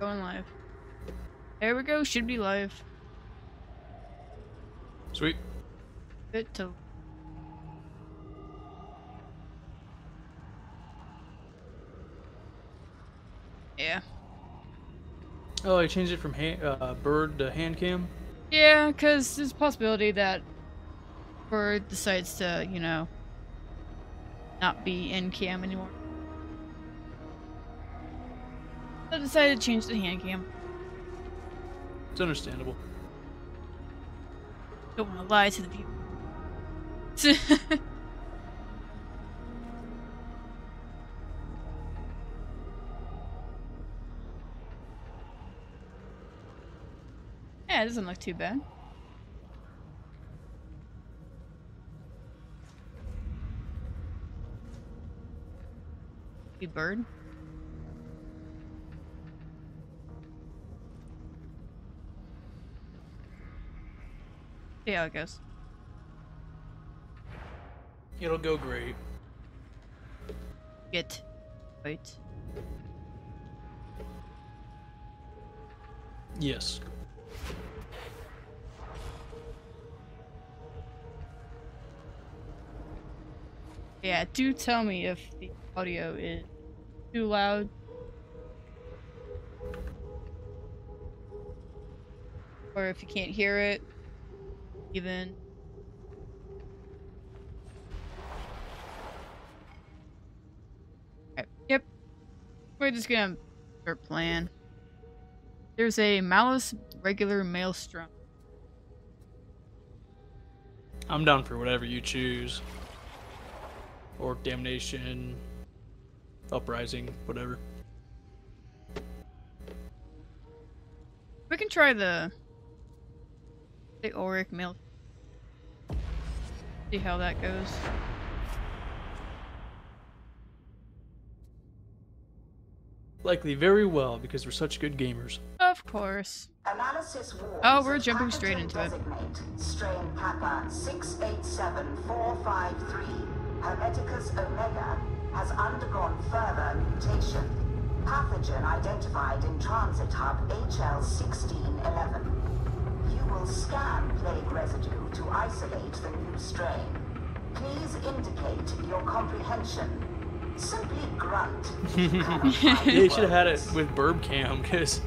Going live. There we go. Should be live. Sweet. Bit to. Yeah. Oh, I changed it from hand, uh, bird to hand cam. Yeah, because there's a possibility that Bird decides to, you know, not be in cam anymore. So I decided to change the hand cam. It's understandable. Don't want to lie to the people. yeah, it doesn't look too bad. You bird? See how it goes. It'll go great. Get. Wait. Yes. Yeah, do tell me if the audio is too loud. Or if you can't hear it, even. Yep. We're just gonna start playing. There's a Malice regular Maelstrom. I'm down for whatever you choose. Or damnation, uprising, whatever. We can try the the Auric Mail. See how that goes. Likely very well because we're such good gamers. Of course. Analysis Oh, we're jumping straight into it. designate Strain Kappa 687453, Hermeticus omega, has undergone further mutation. Pathogen identified in transit hub HL1611. You will scan plague residue to isolate the new strain. Please indicate your comprehension. Simply grunt. if you cannot find Yeah, you should have had it with Birb Cam because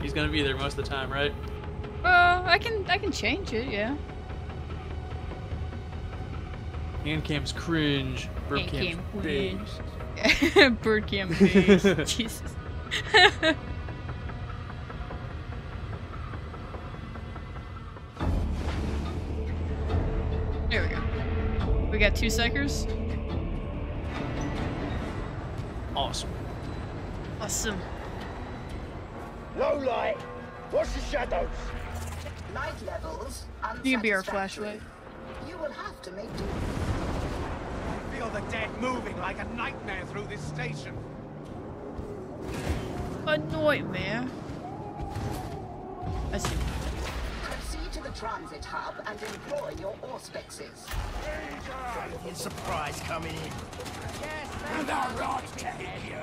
he's gonna be there most of the time, right? Well, I can I can change it, yeah. Hand cam's cringe. Birb Hand cam's cam big. cringe. Bird cam face. Jesus. got two psykers. Awesome. Awesome. Low light. Watch the shadows. Light levels You can be our flashlight. You will have to make do. I feel the dead moving like a nightmare through this station. A nightmare. I see. Proceed to the transit hub and employ your auspexes. Your surprise coming in. And our rod take you.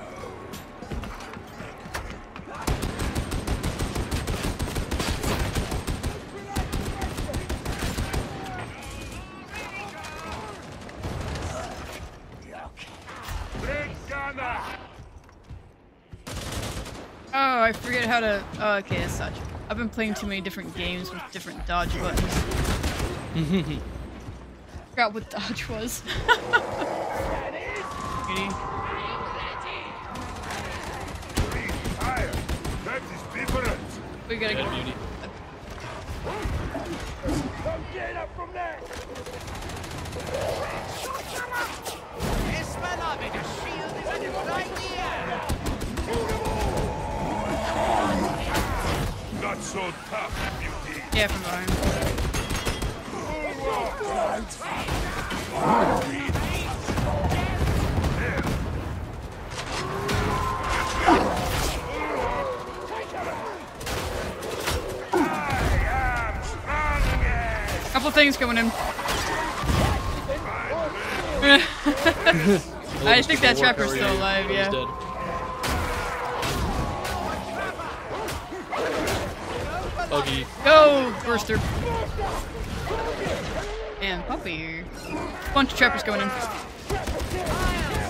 Oh, I forget how to. Oh, okay, it's such. I've been playing too many different games with different dodge buttons. Forgot what dodge was. Kitty. That is different. we gotta go. beauty. Don't get up from there. So tough, beauty. Yeah, from behind. Couple things coming in. I think that trapper's still alive, yeah. Buggy. Go, Burster. And Puppy. Bunch of trappers going in.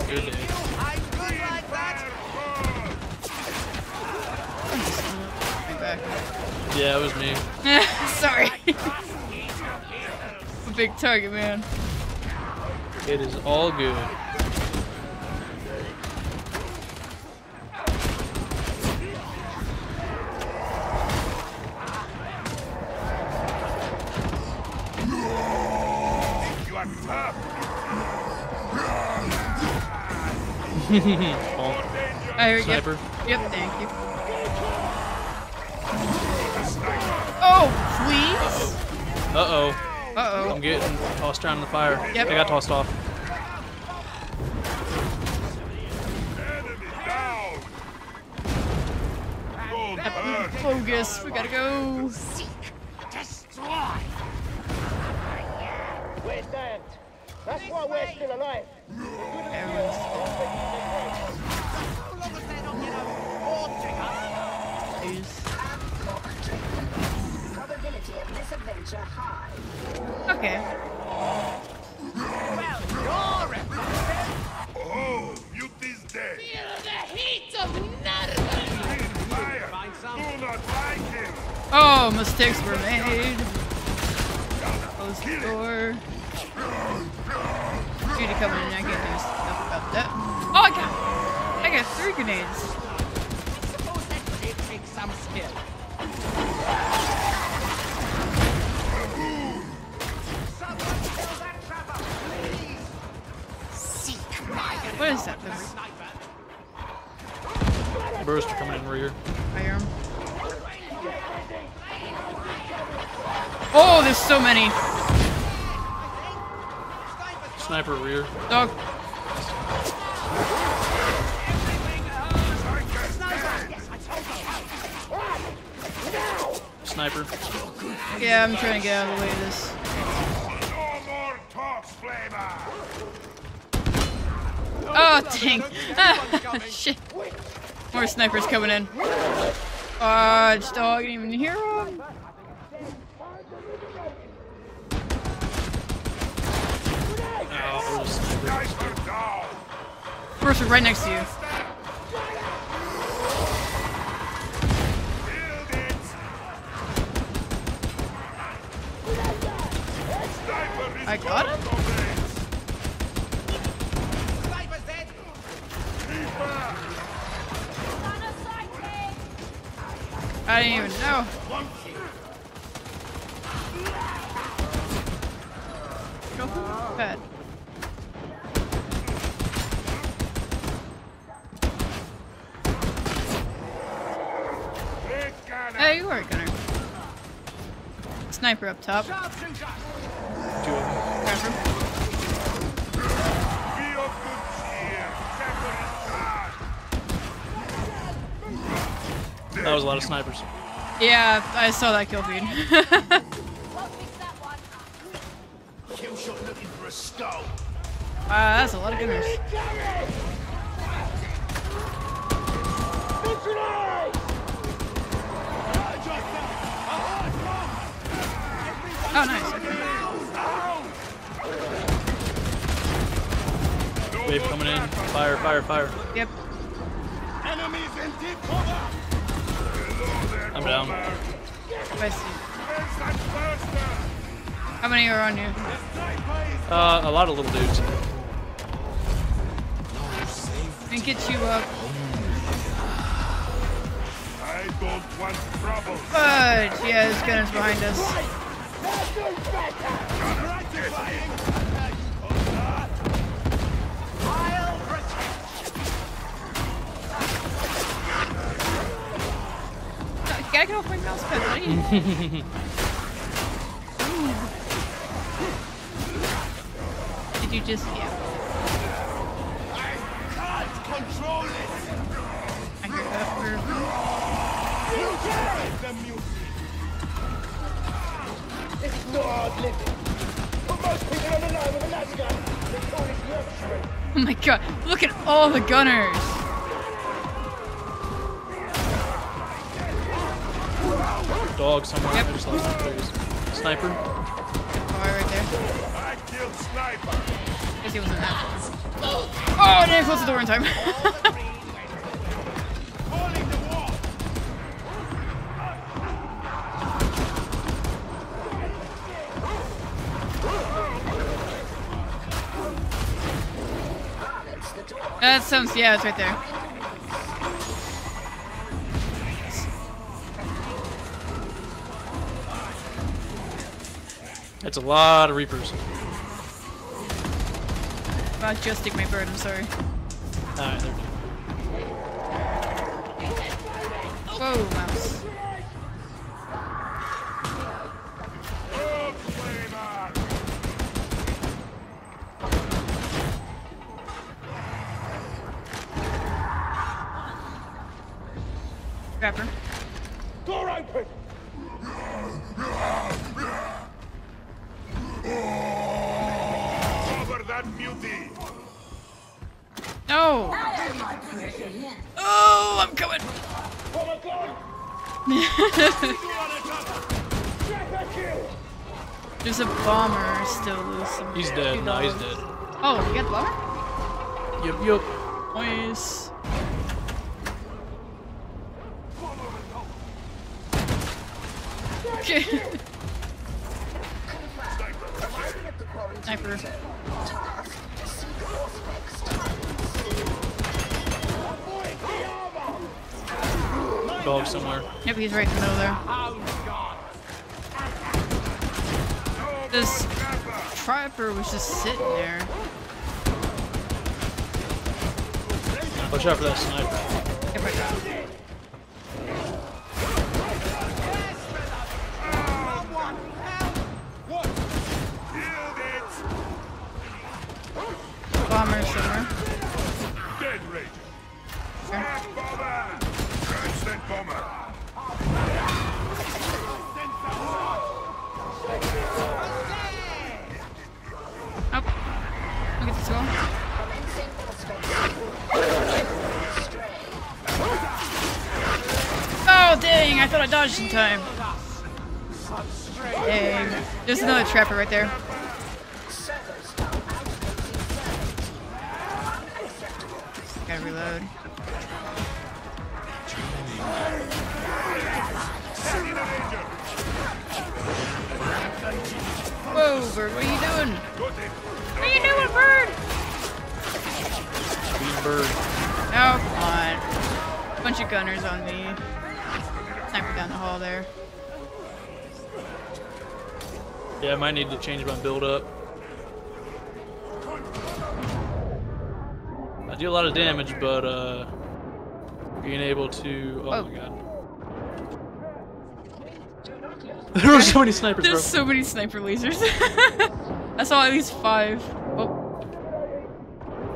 Goodness. Yeah, it was me. Sorry. a big target, man. It is all good. oh, oh yep. sniper. Yep, thank you. Oh, please! Uh-oh. Uh-oh. Uh -oh. I'm getting tossed around in the fire. Yep. I got tossed off. Focus, we gotta go. right next to you. Top. Two of them. That was a lot of snipers. Yeah, I saw that kill feed. the little dudes. And get you up. I don't want trouble. But yeah, this gun's behind us. No, gotta get off my mouse pad, gunners. Sounds, yeah, it's right there. That's a lot of Reapers. Uh, just take my bird, I'm sorry. Trapper. Door open! Cover that beauty. No! Oh, I'm coming! Oh my god! There's a bomber still loose. He's dead. two No, he's dead. Oh, you got the bomber? Yup, yup. Nice. He's right in the middle there. This trapper was just sitting there. Watch out for that sniper. Time. Dang. There's another trapper right there. Might need to change my build up. I do a lot of damage, but uh, being able to. Oh, Oh. my god. there were so many snipers, bro. There's so many sniper lasers. I saw at least five. Oh.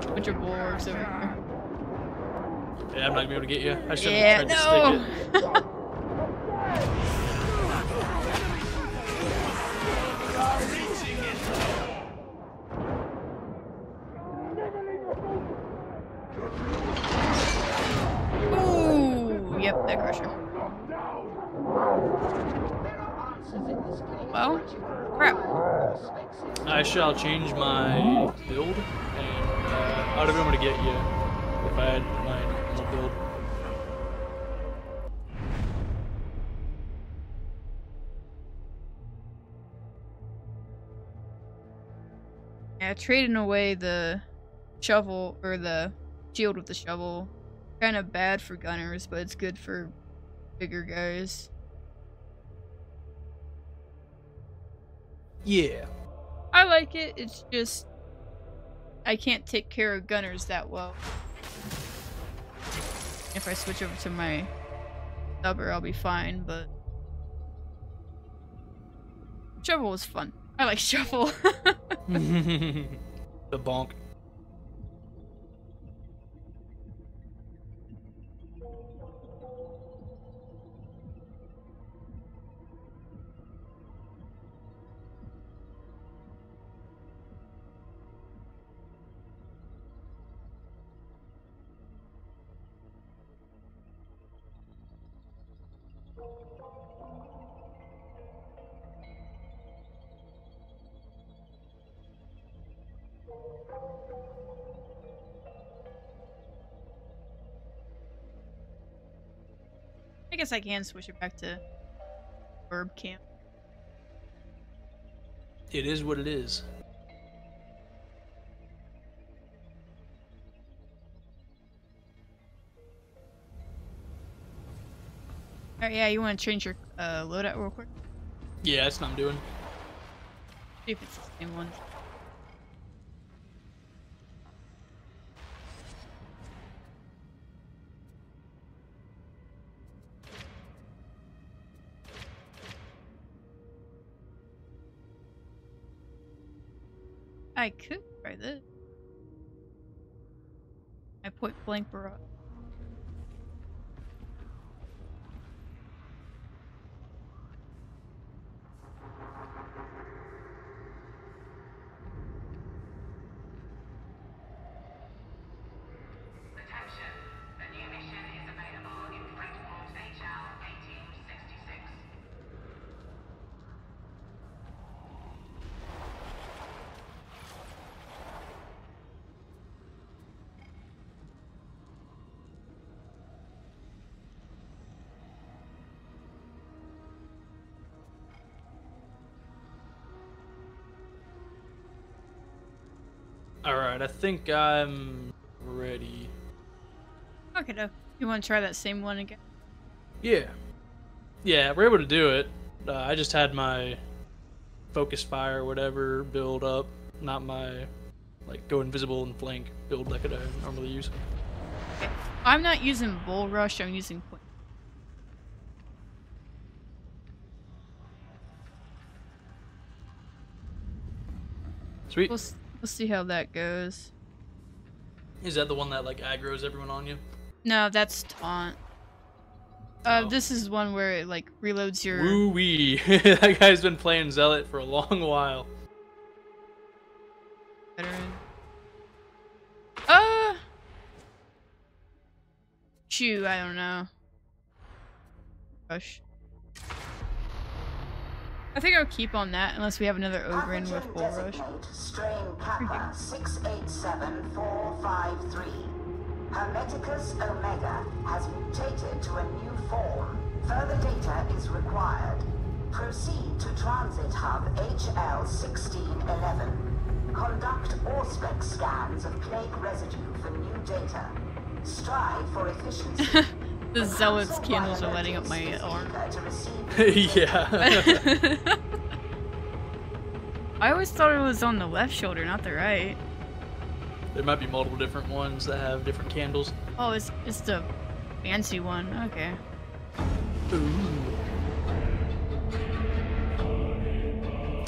Bunch of bulwarks over here. Yeah, I'm not gonna be able to get you. I should Yeah, have tried to stick no. it. Trading away the shovel or the shield with the shovel. Kind of bad for gunners, but it's good for bigger guys. Yeah. I like it. It's just I can't take care of gunners that well. If I switch over to my stubber, I'll be fine. But shovel was fun. I like shuffle. the bonk. I guess I can switch it back to Herb Camp. It is what it is. Alright, yeah, you want to change your uh, loadout real quick? Yeah, that's what I'm doing. See if it's the same one. I could try this. I point blank barrage. Alright, I think I'm ready. Okay, no. You want to try that same one again? Yeah. Yeah, we're able to do it. Uh, I just had my focus fire whatever build up, not my like go invisible and flank build like I normally use. I'm not using Bull Rush, I'm using point. Sweet. We'll, we'll see how that goes. Is that the one that like aggro's everyone on you? No, that's Taunt. Uh, Oh. this is one where it, like, reloads your... Woo wee. that guy's been playing Zealot for a long while. veteran. Uh... Shoo, I don't know. Rush. I think I'll keep on that unless we have another Ogryn with Pathogen Bull Rush. strain Kappa 687453. Hermeticus omega has mutated to a new form. Further data is required. Proceed to Transit Hub HL1611. Conduct Auspex scans of plague residue for new data. Strive for efficiency. The Zealot's candles are lighting up my arm. yeah. I always thought it was on the left shoulder, not the right. there might be multiple different ones that have different candles. Oh, it's it's the fancy one. Okay.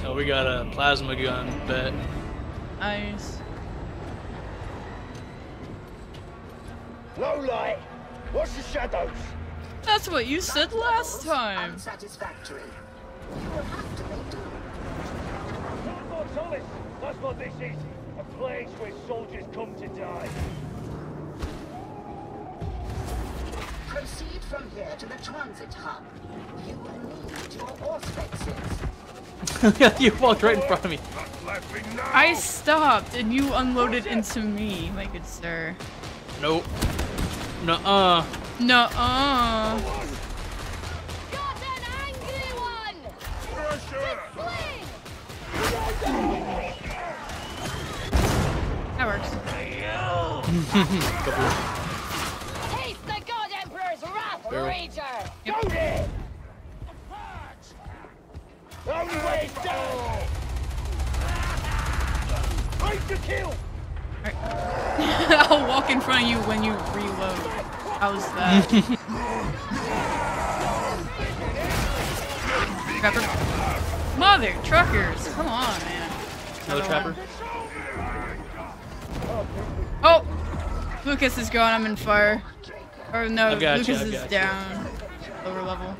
Oh, we got a plasma gun bet. Nice. Low light. Watch the shadows. That's what you said last time. Unsatisfactory. You will have to make do. More Thomas. That's what this is. A place where soldiers come to die. Proceed from here to the transit hub. You will need your auspexes. you walked right in front of me. Not laughing now. I stopped and you unloaded into me, my good sir. Nope. Nuh-uh. No-uh. Got an angry one! Pressure. That works. Taste the God Emperor's wrath, Barrel. Rager! Go there! Only way down! Ready to kill! I'll walk in front of you when you reload. How's that? Trapper. Mother truckers, come on, man. Another trapper. Oh, Lucas is gone. I'm in fire. Or no, you, Lucas is you. down. Lower level.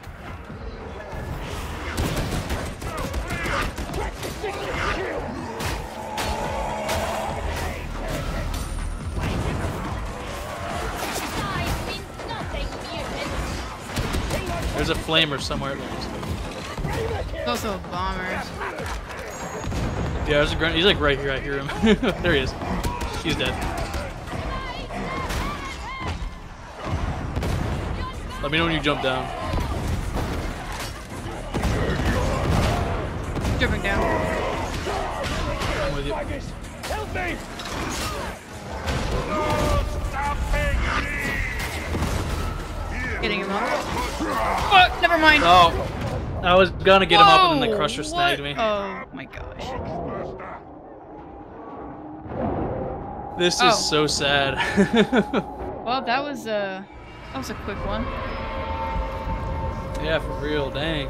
There's a flamer somewhere. There's also bombers. Yeah, there's a grunt. He's like right here. I hear him. there he is. He's dead. Let me know when you jump down. Jumping down. I'm with you. Help me! Getting him up. Oh, never mind. Oh, I was gonna get him up and then the Whoa, crusher snagged me. Oh my gosh. This Oh. is so sad. Well, that was a that was a quick one. yeah, for real. Dang.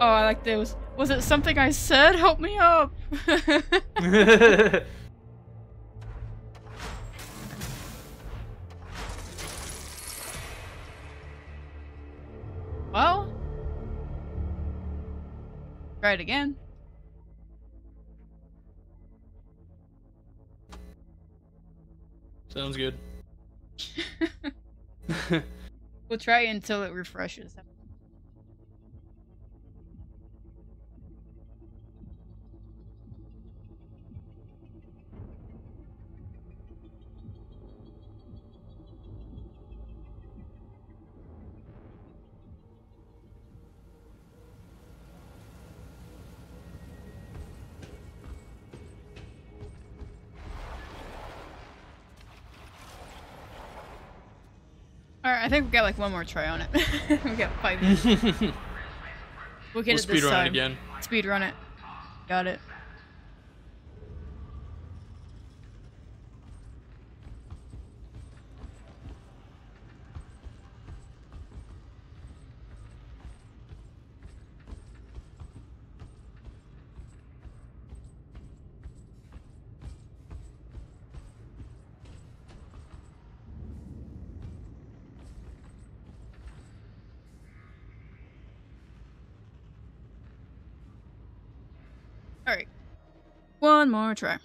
Oh, I like those. Was it something I said? Help me up. well, try it again. Sounds good. We'll try until it refreshes. I think we got like one more try on it. we got five minutes. We'll get we'll it this speed run time. it again. Speed run it. Got it. More try.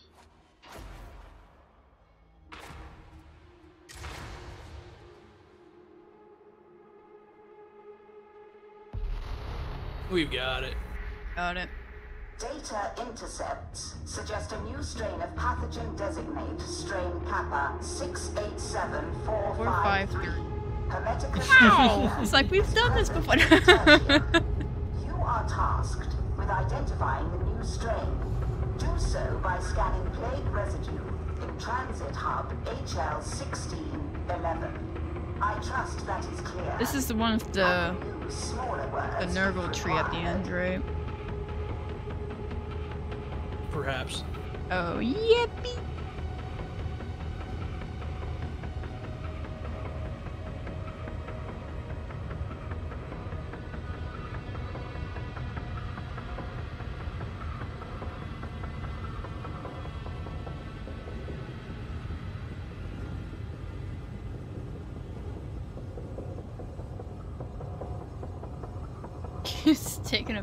We've got it. Got it. Data intercepts suggest a new strain of pathogen designate strain Kappa 687453. Four, five, three. Hermeticus It's like we've done this before. You are tasked with identifying the new strain. Do so by scanning plague residue in transit hub HL1611. I trust that is clear. this is the one with the I smaller the words Nurgle if tree at the end, right? Perhaps. Oh, yippee!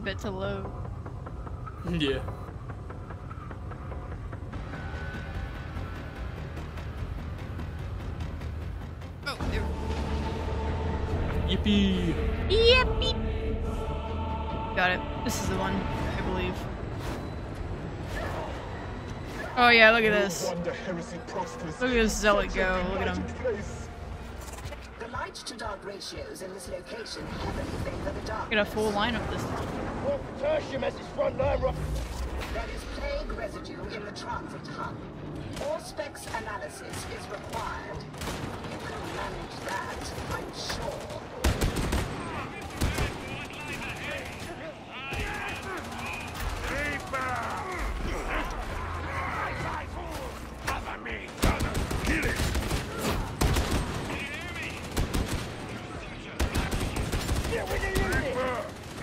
Taking a bit to load. Yeah. Oh, there. Yippee. Yippee! Got it. This is the one, I believe. Oh yeah, look at this. Look at this zealot go. Look at him. The light to dark ratios in this location heavily favor the dark. Get a full lineup this time. Well, Tertium has its front line right. There is plague residue in the transit hub. Auspex analysis is required. You can manage that, I'm sure. Kill it!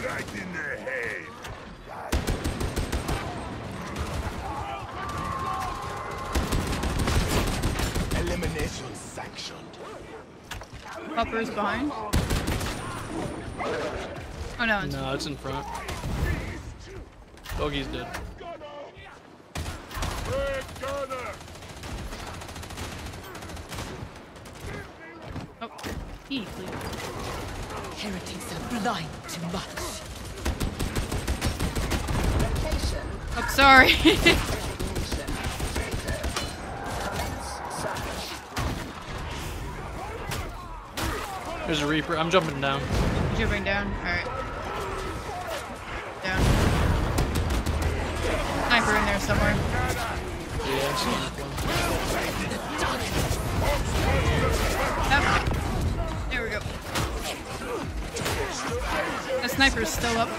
Right in the head. Elimination sanctioned. Upper's behind. Oh no, it's No, it's in front. Doggy's dead. Oh, he please. Heretics are blind to much. Location, Oh, sorry. Commence search. There's a I'm jumping down. Jumping down. Alright. Down. Sniper in there somewhere. Yeah, I'm seeing that one. There we go. The sniper's still up.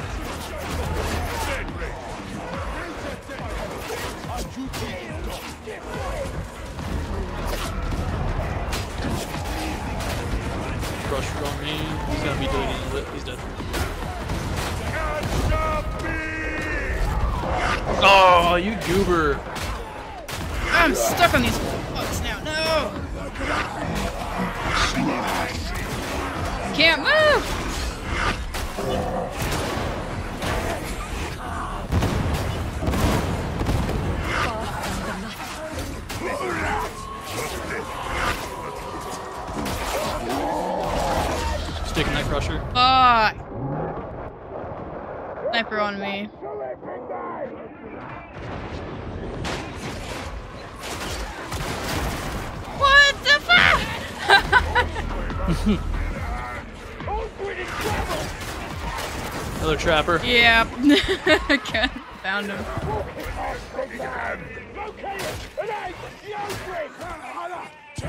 Trapper. yeah. Okay, Found him.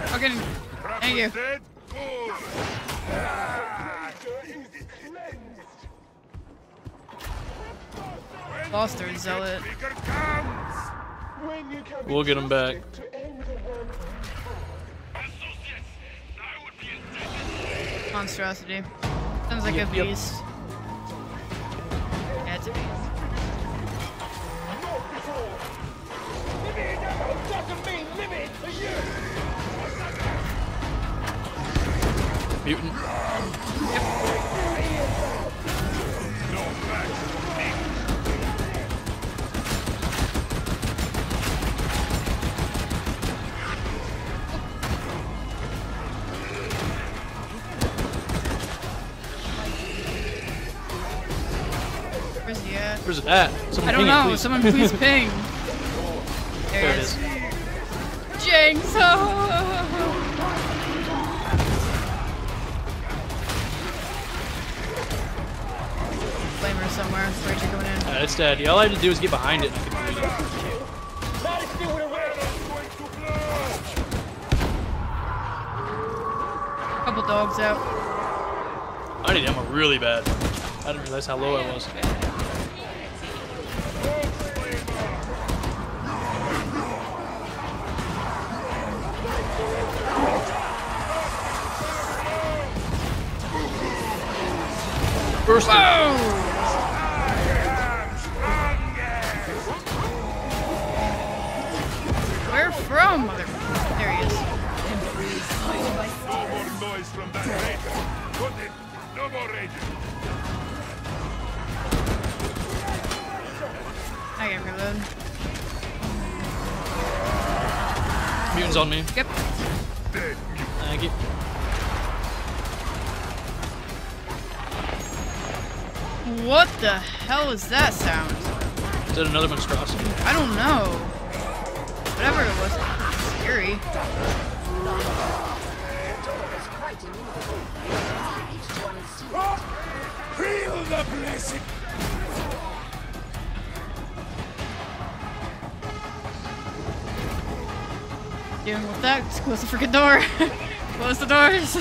Fucking. Thank you. Lost her zealot. We'll get him back. Monstrosity. Sounds like Yep, a beast. Yeah, he at? Where's it at? Someone I don't ping it, know. Someone please ping. There, There it is. is. Jinx! Oh. Flamer somewhere. Where'd you going in? Uh, it's dead. All I had to do was get behind it and I could delete it. Couple dogs out. I need ammo really bad. I didn't realize how low I was. First Where hell is that sound? Is that another monstrosity? I don't know. Whatever it was, it's scary. Feel the blessing. Dealing with that, close the freaking door. close the doors.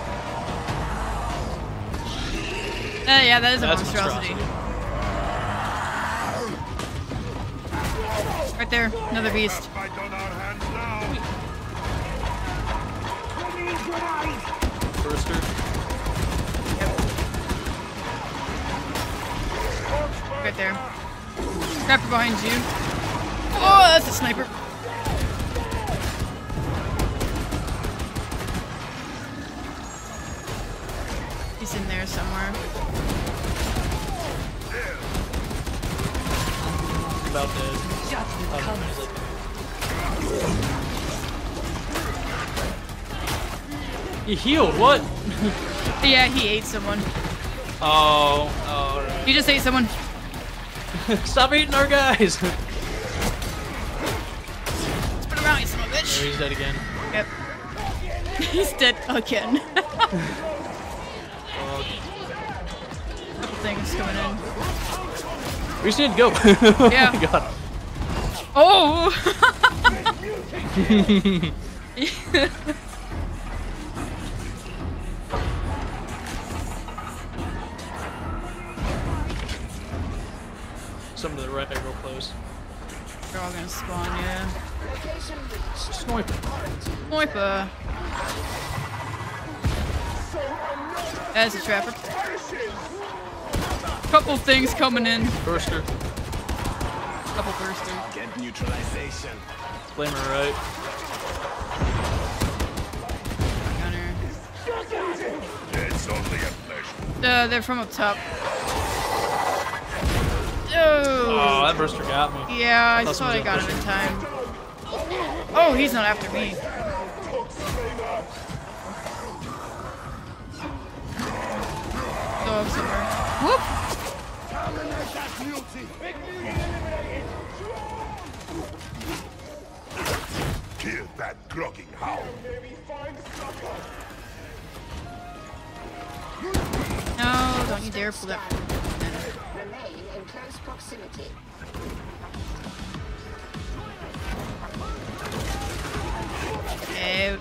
Uh, yeah, that is a That's a monstrosity. monstrosity. Right there, another beast. Healed. What? Yeah, he ate someone. Oh. Oh. Right. He just ate someone. Stop eating our guys. Spin around, you son of a bitch. he's dead again. Yep. He's dead again. Oh, Couple things coming in. we just need to go. oh Yeah. my god. Oh! Coming in. Burster. Couple bursters. Get neutralization. Flamer right. Gunner. It's only a pleasure. Uh, they're from up top. Oh, Oh. that burster got me. Yeah, I Thought thought I got was him in time. Oh, he's not after me. That. Remain in close proximity. Out.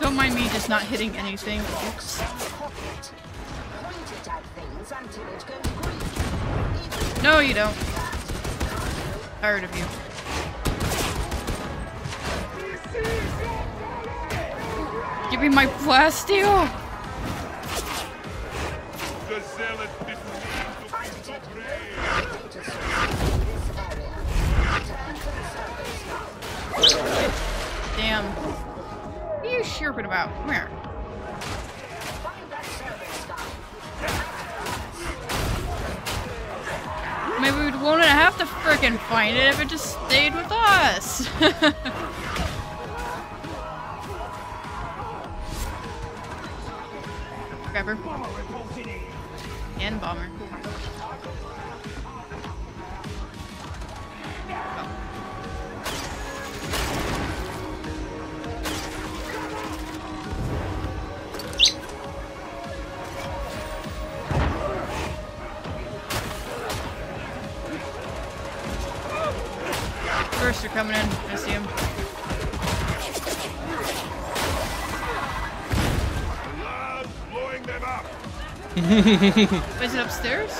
Don't mind me just not hitting anything. Oops. No, you don't. Tired of you. Survey scout. Damn. What are you chirping about? Come here. Maybe we wouldn't have to frickin' find it if it just stayed with us. Grabber. And bomber. Is it upstairs?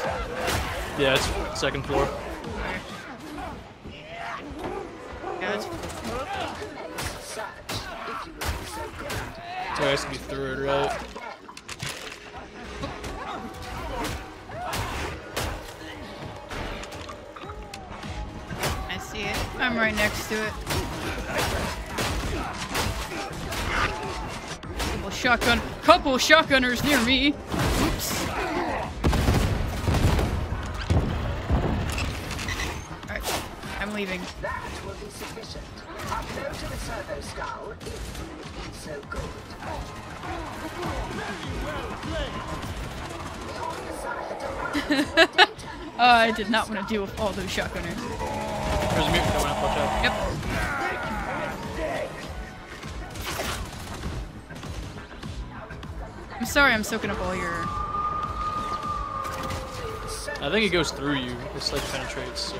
Yeah, it's second floor. Yeah, it's Search, if you would be so it has to be third, right? I see it. I'm right next to it. Couple shotgun, couple shotgunners near me. Did not want to deal with all those shotgunners. There's a mutant coming up, watch out. Yep. I'm sorry I'm soaking up all your... I think it goes through you. It's like penetrates. so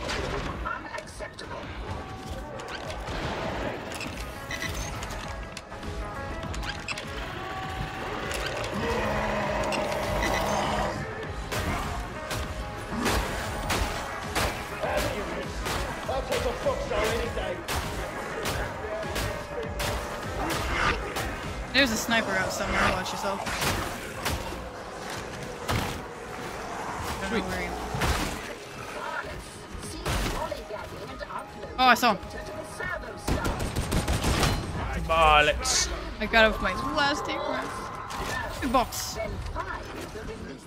got with my last tape round. Box. Then find the release.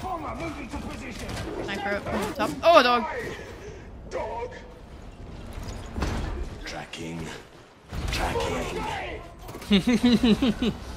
Bomber moving to position. Sniper from the top. Oh, a dog. Dog. Tracking. Tracking.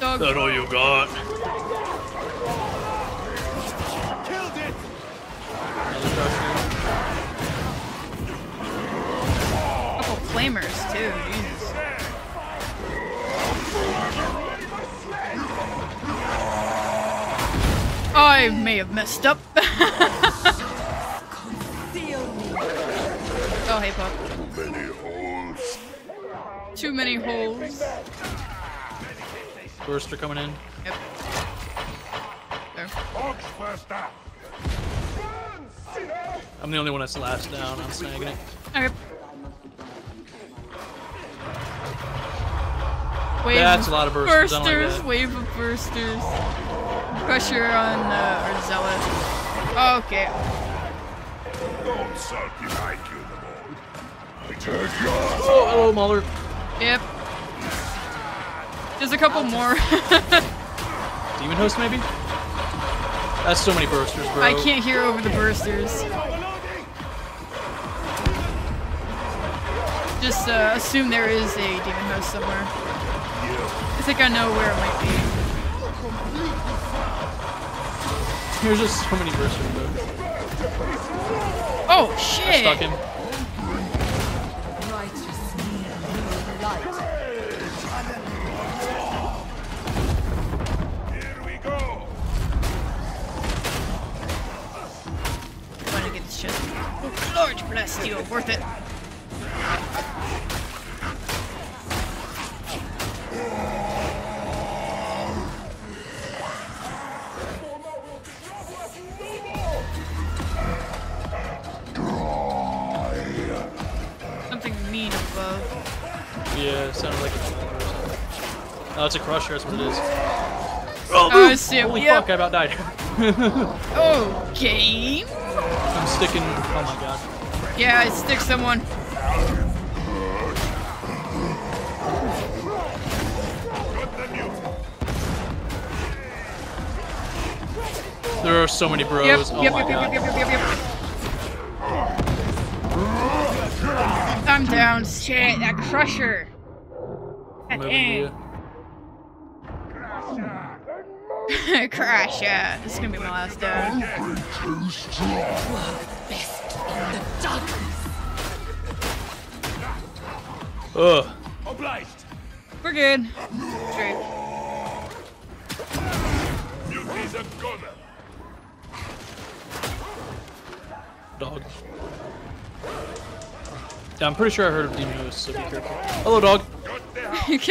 Dog. That all you got? I'm the only one that's last down. I'm snagging it. Okay. Wave That's a lot of bursters, don't like wave of bursters. Pressure on uh, our zealot. Okay. Don't sulky I kill them all. I take yours. Oh, hello, Mauler. Yep. There's a couple more. Demon Host, maybe? That's so many bursters, bro. I can't hear over the bursters. Just uh, assume there is a demon host somewhere. I think I know where it might be. There's just so many bursters, bro. Oh I shit! stuck him. Righteous need no light. Here we go. I'm gonna get this chest. Oh, Lord, bless you. Worth it. Oh, it's a crusher, that's what it is. Oh, oh I see him. Holy Yep. fuck, I about died. Okay. I'm sticking. Oh my god. Yeah, I stick someone. Got the mute. There are so many bros. Yep, oh yep, my yep, god. yep, yep, yep, yep, yep. I'm down. Shit, that crusher. God Crash, yeah. This is gonna be my last down. Best in the darkness. Ugh. Obliged. We're good. Straight. Mutiny's a gunner. Dog. Yeah, I'm pretty sure I heard of Demon so be careful. Hello, dog. Got the house.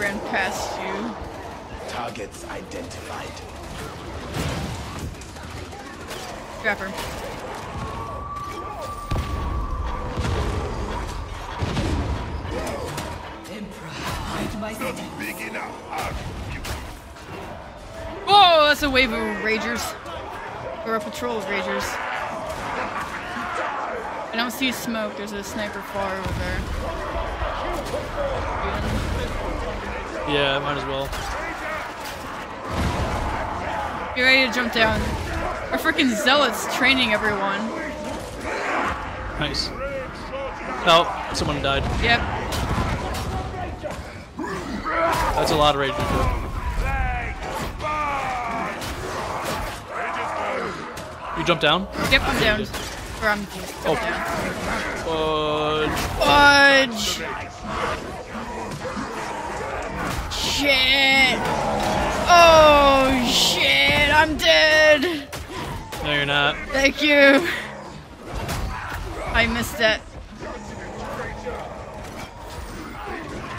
Ran past you. Targets identified. Grab her. Emperor, hide my Not big enough. Whoa, that's a wave of ragers. Or a patrol of ragers. I don't see smoke. There's a sniper far over there. Yeah, might as well. Get ready to jump down. Our freaking zealots training everyone. Nice. Oh, someone died. Yep. That's a lot of rage. bro. Flag. Fire. Rangers down. You jump down? Yep, I'm down. Or I'm Oh. down. Fudge. Fudge! Shit! Oh shit! I'm dead! No, you're not. Thank you. I missed it.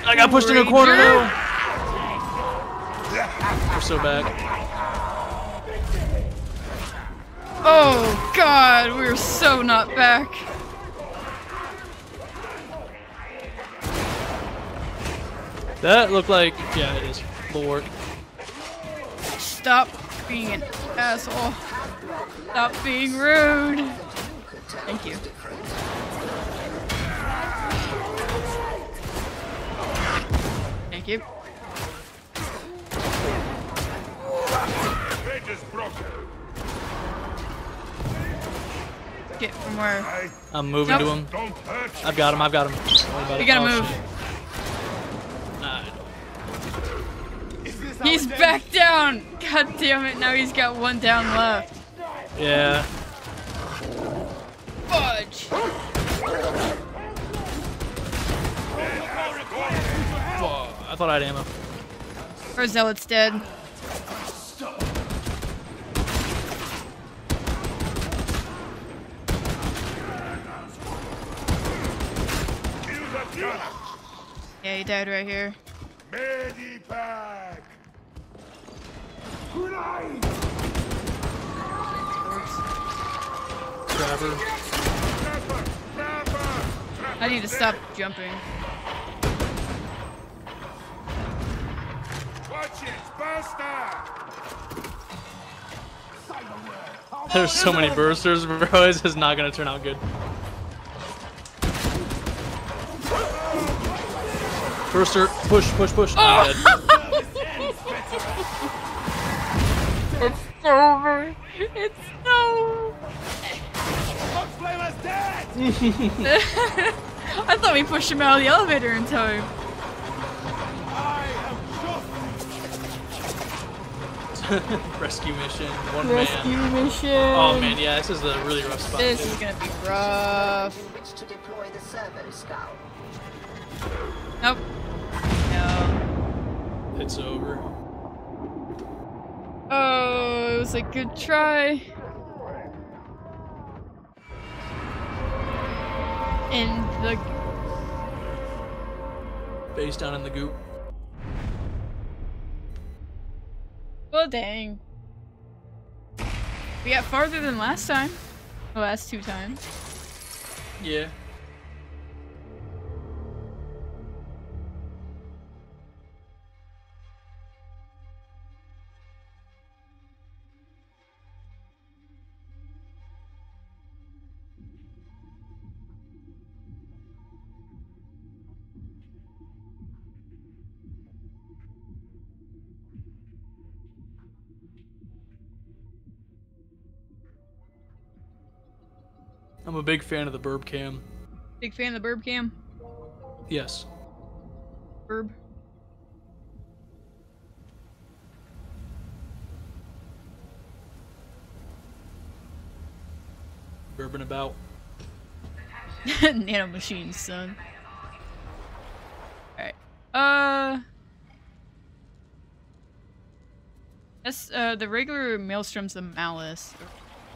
I got pushed in a corner. Ranger? though. We're so back. Oh god, we're so not back. That looked like yeah, it is. Bulwark. Stop being an asshole. Stop being rude. Thank you. Thank you. It from where? I'm moving to him. I've got him. I've got him. Don't worry about You gotta Oh, move. shit. Nah, Is this how He's back down. God damn it! Now he's got one down left. yeah. Fudge. Whoa, I thought I had ammo. Our zealot's dead. Kill that gunner. Yeah, he died right here. Medipack. Grenade. Grabber. Snapper. Snapper. I need to stop jumping. Watch it, Buster. There's so many bursters, bro. This is not gonna turn out good. Burster, push, push, push. I'm oh! over. It's over. Tox Flamer's dead! I thought we pushed him out of the elevator in time. I am just Rescue mission, one Rescue man. mission. Oh man, yeah, this is a really rough spot. This dude. is gonna be rough. In which to deploy the servo skull. Nope. No. It's over. Oh, it was a good try. And the Base down in the goop. well, dang. We got farther than last time. The last two times. Yeah. I'm a big fan of the birb cam. Big fan of the birb cam. Yes. Birb. Birbing about. Nano machines, son. Alright. Uh. That's, uh, the regular Maelstrom's a Malice.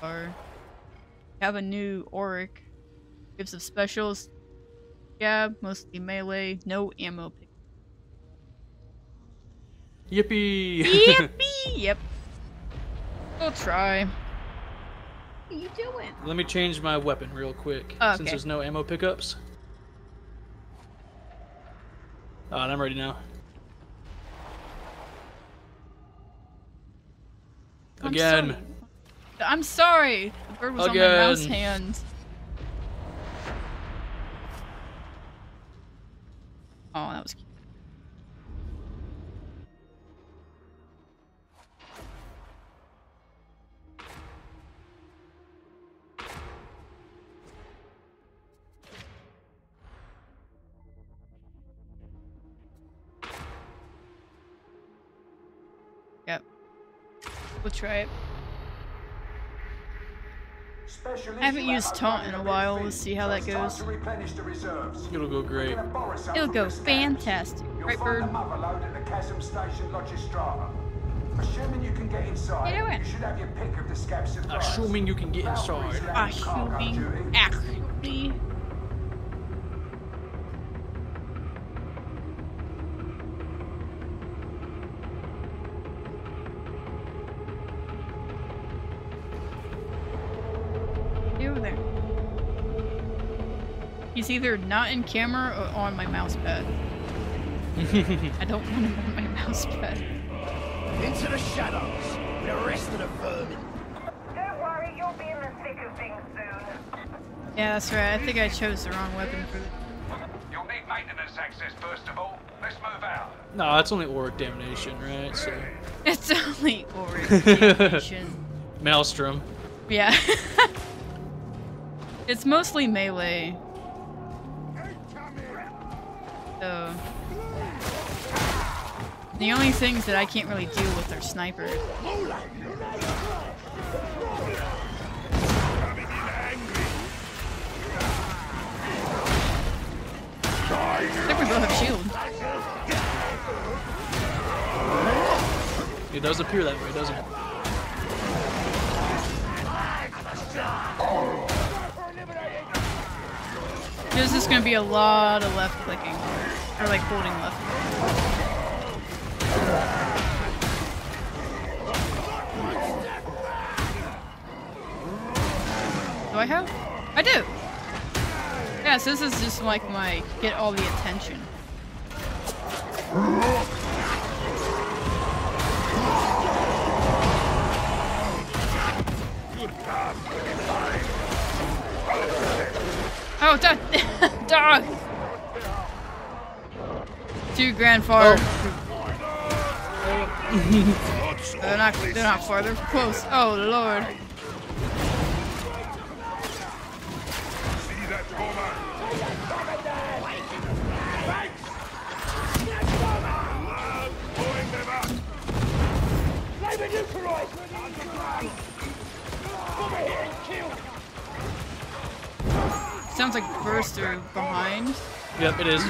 Or. Have a new Auric. Gives of specials. Yeah, mostly melee. No ammo pick. Yippee! Yippee! yep. We'll try. What are you doing? Let me change my weapon real quick. Oh, Since there's no ammo pickups. Alright, I'm ready now. I'm Again. sorry. I'm sorry. The bird was on my mouse hand. Oh, that was cute. Yep. We'll try it. I haven't used taunt in a while. Let's see how that goes. It'll go great. It'll go fantastic. Right, Bird? Assuming you can get inside, You know it. you should have your pick of the scabs. Assuming you can get inside. Assuming. He's either not in camera or on my mouse pad. I don't want him on my mouse pad. Into the shadows with the rest of the vermin. Don't worry, you'll be in the thick of things soon. Yeah, that's right. I think I chose the wrong weapon for this. You'll need maintenance access first of all. Let's move out. No, that's only auric damnation, right? So It's only orientation. Maelstrom. yeah. It's mostly melee. So the only things that I can't really deal with are sniper. I think we both have shield. It does appear that way, doesn't it? There's just gonna be a lot of left clicking. Or like holding left. Do I have? I do! Yeah, so this is just like my get all the attention. Oh, dog! dog! Too grand far. Oh. they're not. They're not far. They're close. Oh lord. See that combat? Pulling them up. Flavor neutralized! Over here and kill! Sounds like Burster behind. Yep, it is.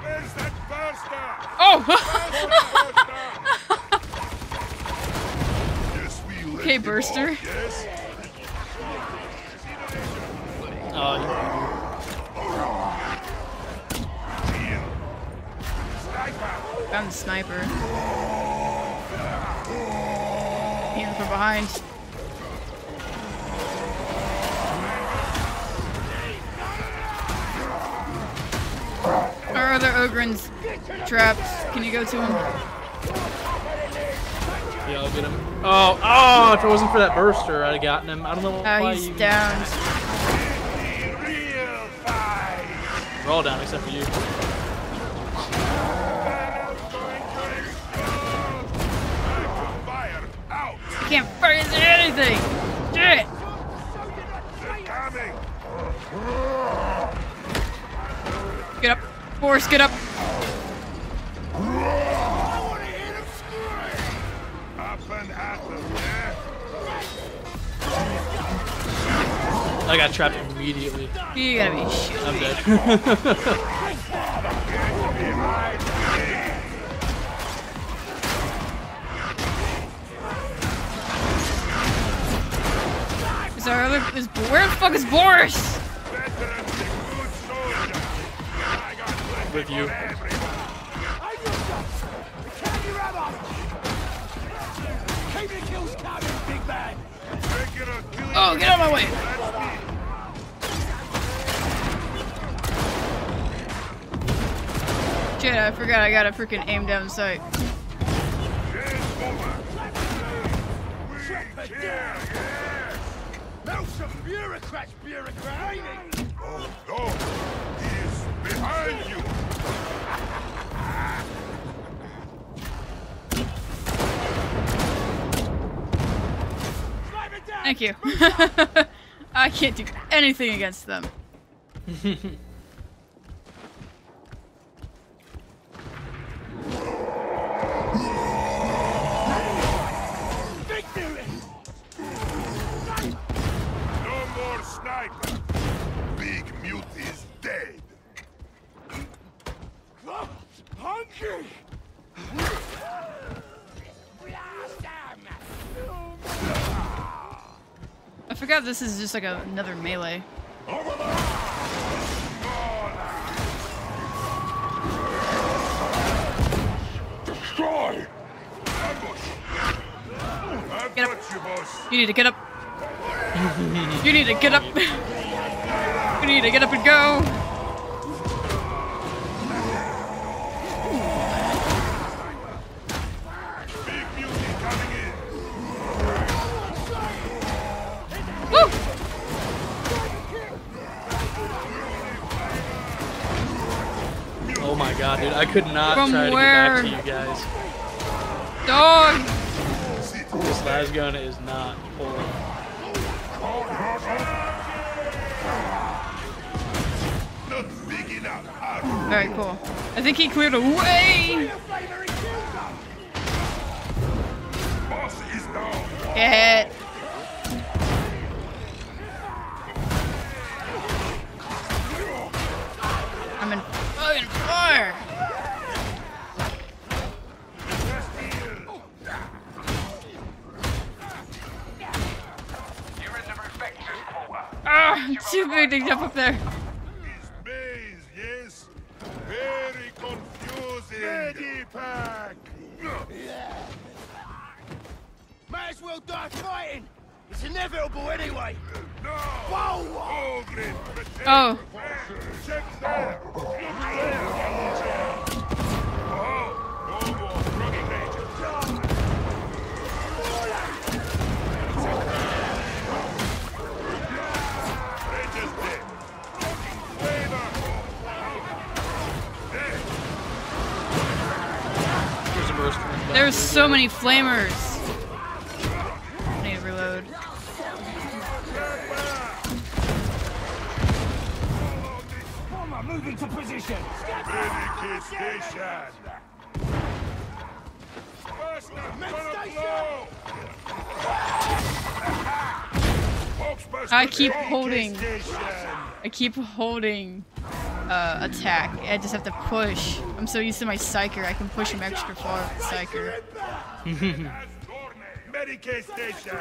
Where's that burster? Oh! Yes, we let Okay, Burster. off, Yes. Uh, Found the sniper. Aiming from behind. Our other Ogryn's trapped. Can you go to him? yeah, I'll get him. Oh, oh! If it wasn't for that burster, I'd have gotten him. I don't know Ah, why he's you. down. We're all down except for you. I can't fucking anything! Shit! Get up. Force, get up. Up and at them, yeah? I got trapped immediately. You gotta be shit. I'm dead. Is our other is where the fuck is Boris? Regular killing Oh, get out of my way! That's. Shit, I forgot I got a freaking aim down sight. Yes, woman. Yeah. Now some bureaucrats, bureaucrat, ain't he? Oh, no. He is behind you. Snipe it down! Thank you. I can't do anything against them. forgot this is just like a, another melee. Destroy! Ambush! Get up. you. You need to get up. you need to get up. you need to get up and go. Dude, I could not From try where? to get back to you guys. Dog! This last gun is not pulling. Very cool. I think he cleared away. Get Ah, I'm too big to jump up there. This maze, yes? Very confusing. Ready pack. Might as well die fighting. It's inevitable anyway. No. Whoa! Ogryn, protect. Oh, Check there. Oh, there's so many flamers. I need to reload. Moving to position. Station. First. Spokesperson, I keep holding. I keep holding uh, attack. I just have to push. I'm so used to my psyker, I can push him extra far with psyker. Medicae station.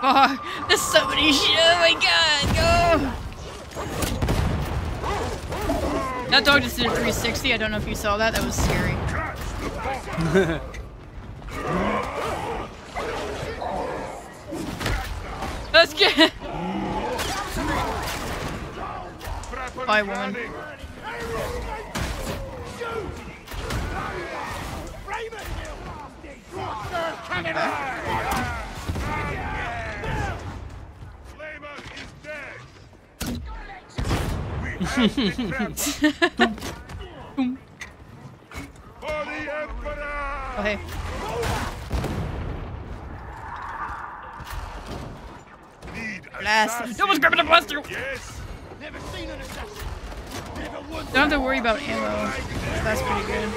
Fuck, there's so many shit. Oh my god, go! That dog just did a 360. I don't know if you saw that. That was scary. Let's get. Bye, woman. I'm back. Flavor is dead. We have Boom. for the Emperor. Oh, hey. Blast. assassin. No one's grabbing the blaster. Yes. Never seen an assassin. Never. Don't have to worry about ammo. That's pretty good.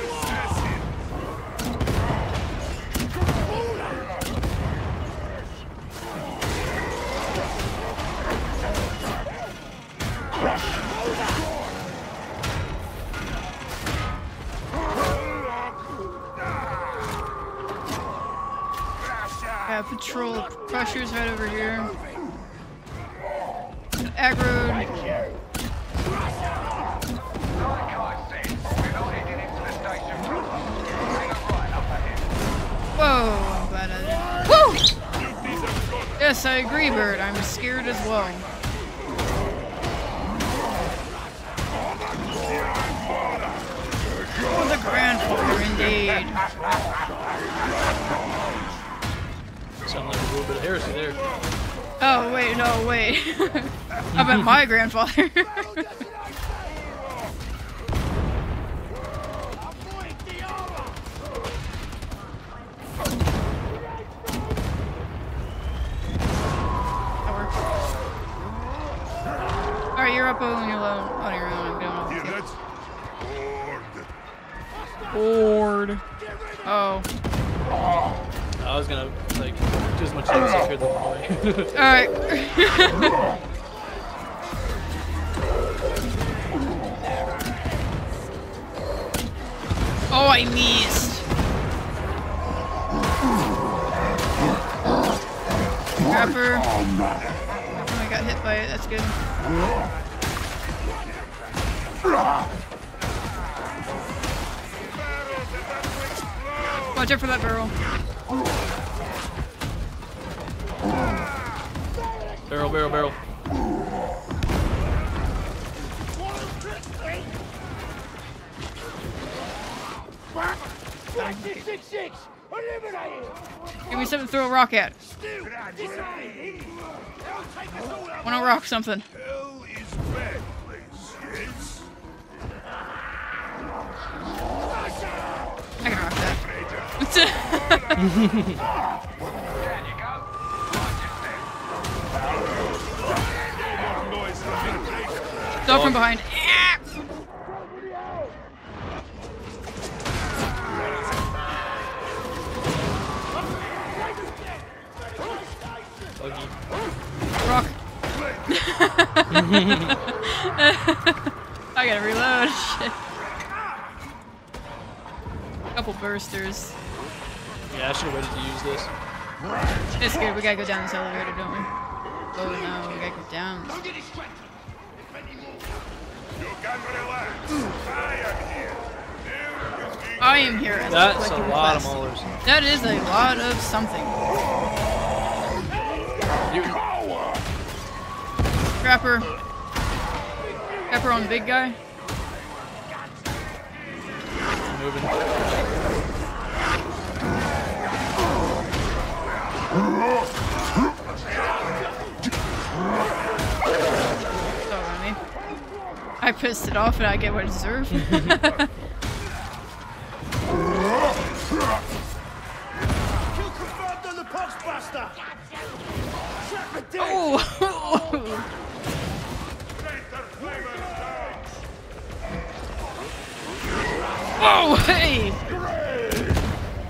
Assassin. Patrol crushers right over here. Aggro. Whoa, I'm glad I. Woo! Yes, I agree, Bird. I'm scared as well. Oh, the grandfather, indeed. Sound like a little bit of heresy there. Oh, wait, no, wait. I meant my grandfather. Alright, you're up on your own. On your own. I'm going Here, with let's. Horde. you. Bored. Oh. I was gonna like do as much as I could way. Alright. oh, I missed. Grabber. Oh, I got hit by it. That's good. Watch out for that barrel. Barrel, barrel, barrel. Six six six. Give me something to throw a rock at. Still. Disarmed. They'll take us all out. Wanna rock something? Hell is bad place, yes? I can rock that. Dog from behind. Rock. I gotta reload. Shit. Couple bursters. Yeah, I should have waited to use this. It's good. We gotta go down this elevator, don't we? Oh no, we gotta go down. You. I am here. I That's a lot of quest. maulers. That is a lot of something. Trapper. Trapper on big guy. Moving. Don't I pissed it off and I get what I deserve. Kill confirmed on the Poxburster! Trapper oh! Whoa! Oh, hey!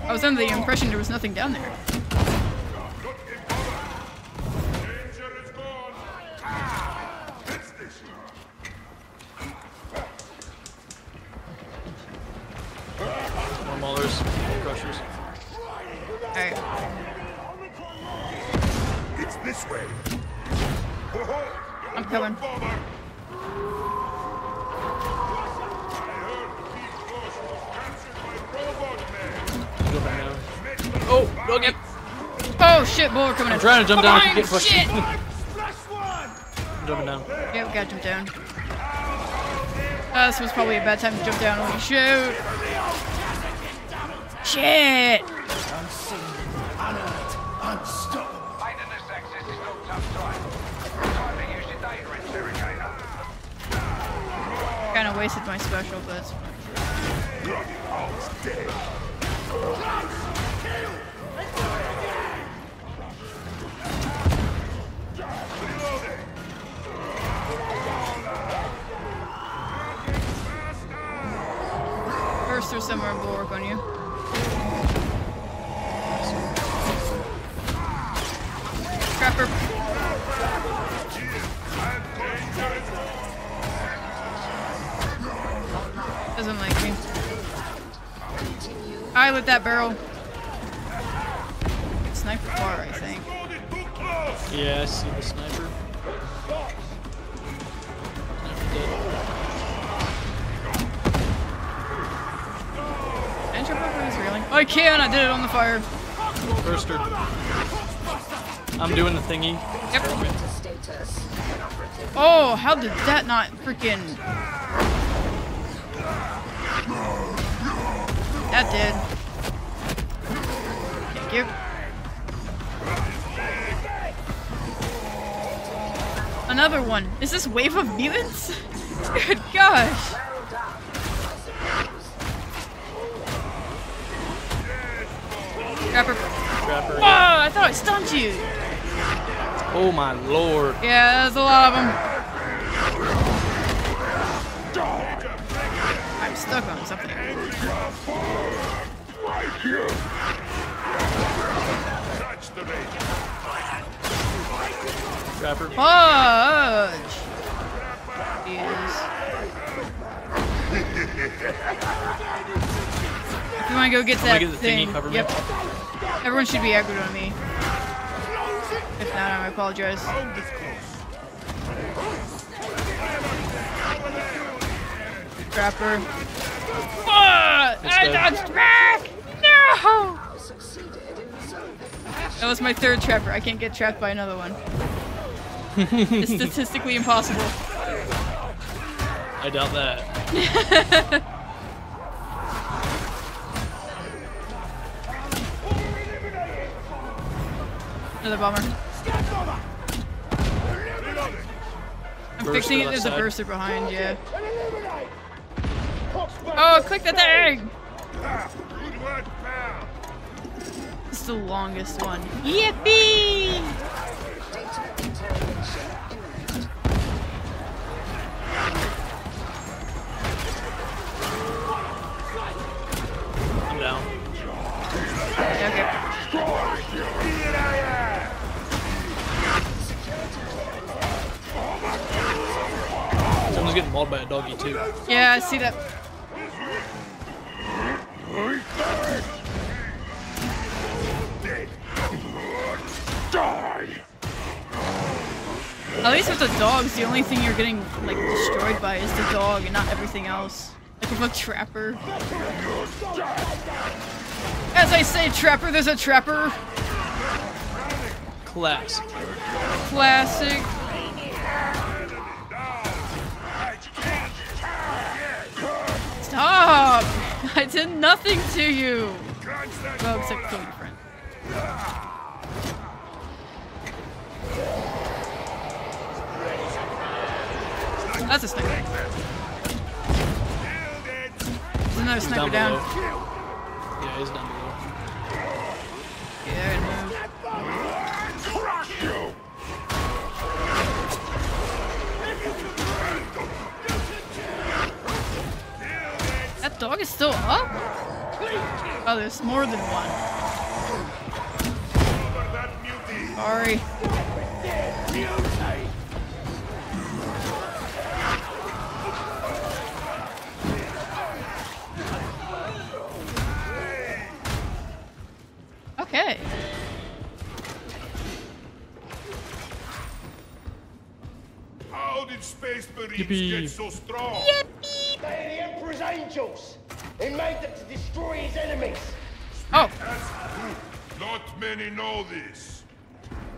I was under the impression there was nothing down there. Maulers. Crushers. Alright. It's this way. I'm coming. Bother. I heard Pete Bush was captured by robot men. Jumping down. Oh, doggy. Oh shit, bull coming in. I'm trying to jump down. I Behind, keep getting pushed. Shit! Splash one! I'm jumping down. Yeah, we gotta jump down. Uh, this was probably a bad time to jump down. Holy shoot! Shit! Unseen, unearned, unstoppable. This access is no tough time. Time to use your data interrogator. Kind of wasted my special, but it's. First, there's somewhere we'll work on you. Trapper. Doesn't like me. I lit that barrel. Sniper far, I think. Yeah, I see the sniper. Sniper dead. Can I jump over? Oh, I can! I did it on the fire. Burster. I'm doing the thingy. Yep. Oh, how did that not freaking... That did. Thank you. Another one. Is this wave of mutants? Good gosh. Trapper. Trapper. Whoa, I thought I stunned you. Oh my lord. Yeah, there's a lot of them. I'm stuck on something. Touch the. Trapper. Fudge! Yes. you want to go get that get the thing, thingy, cover me. yep. Everyone should be aggroed on me. If not, I apologize. Trapper. It's I dodged back! No! Succeeded in solving. That was my third trapper. I can't get trapped by another one. it's statistically impossible. I doubt that. Another bomber. I'm Burster fixing it. left There's a side. burster behind, yeah. Oh, click the thing! Good work, the longest one? Yippee! Someone's getting mauled by a doggy too. Yeah, I see that. At least with the dogs, the only thing you're getting like destroyed by is the dog and not everything else. Like with a trapper. As I say trapper, there's a trapper. Class. Classic. Stop! I did nothing to you. Well, except kill your friend. That's a sniper. There's another sniper down down. Yeah, he's down below. Yeah, dog is still up? Oh, there's more than one. Cover! Sorry. Okay. How did Space Marines Yippee. get so strong? They're the Emperor's angels. He made them to destroy his enemies. Oh, That's good. Not many know this.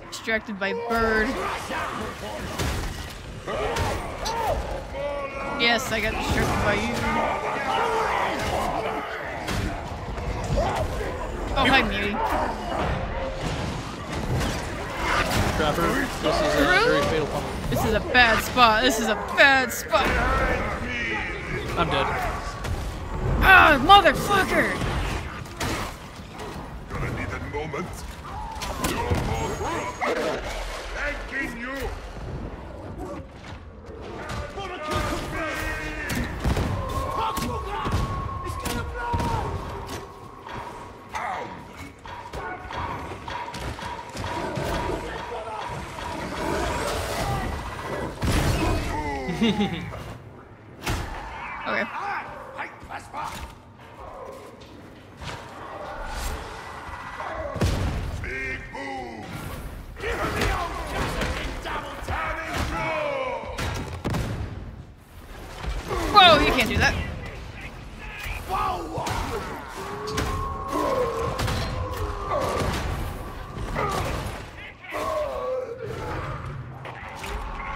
Extracted by bird. Yes, I got distracted by you. Oh, hi, Mutie. Trapper, this is a very fatal pummel. This is a bad spot. This is a bad spot. I'm dead. Ah, motherfucker! Gonna need a moment. No. Thanking you. turning Whoa, you can't do that.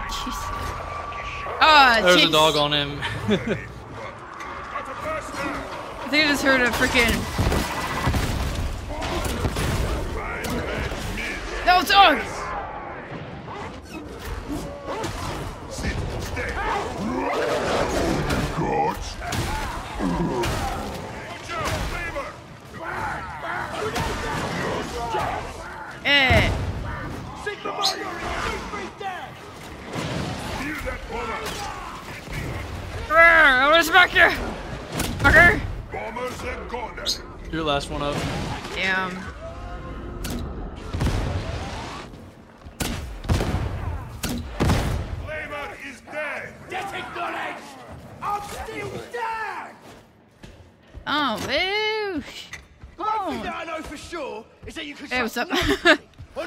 Jesus. Ah, There's a dog on him. I think I just heard a freaking. No out, Flavor! Eh. Bomber! Rrr, What's back here? Fucker! Gone. Your last one up. Damn. Flavor is dead! Get. I'm still down. Oh, woo! One thing Oh. that I know for sure is that you can Hey, what's up? Or.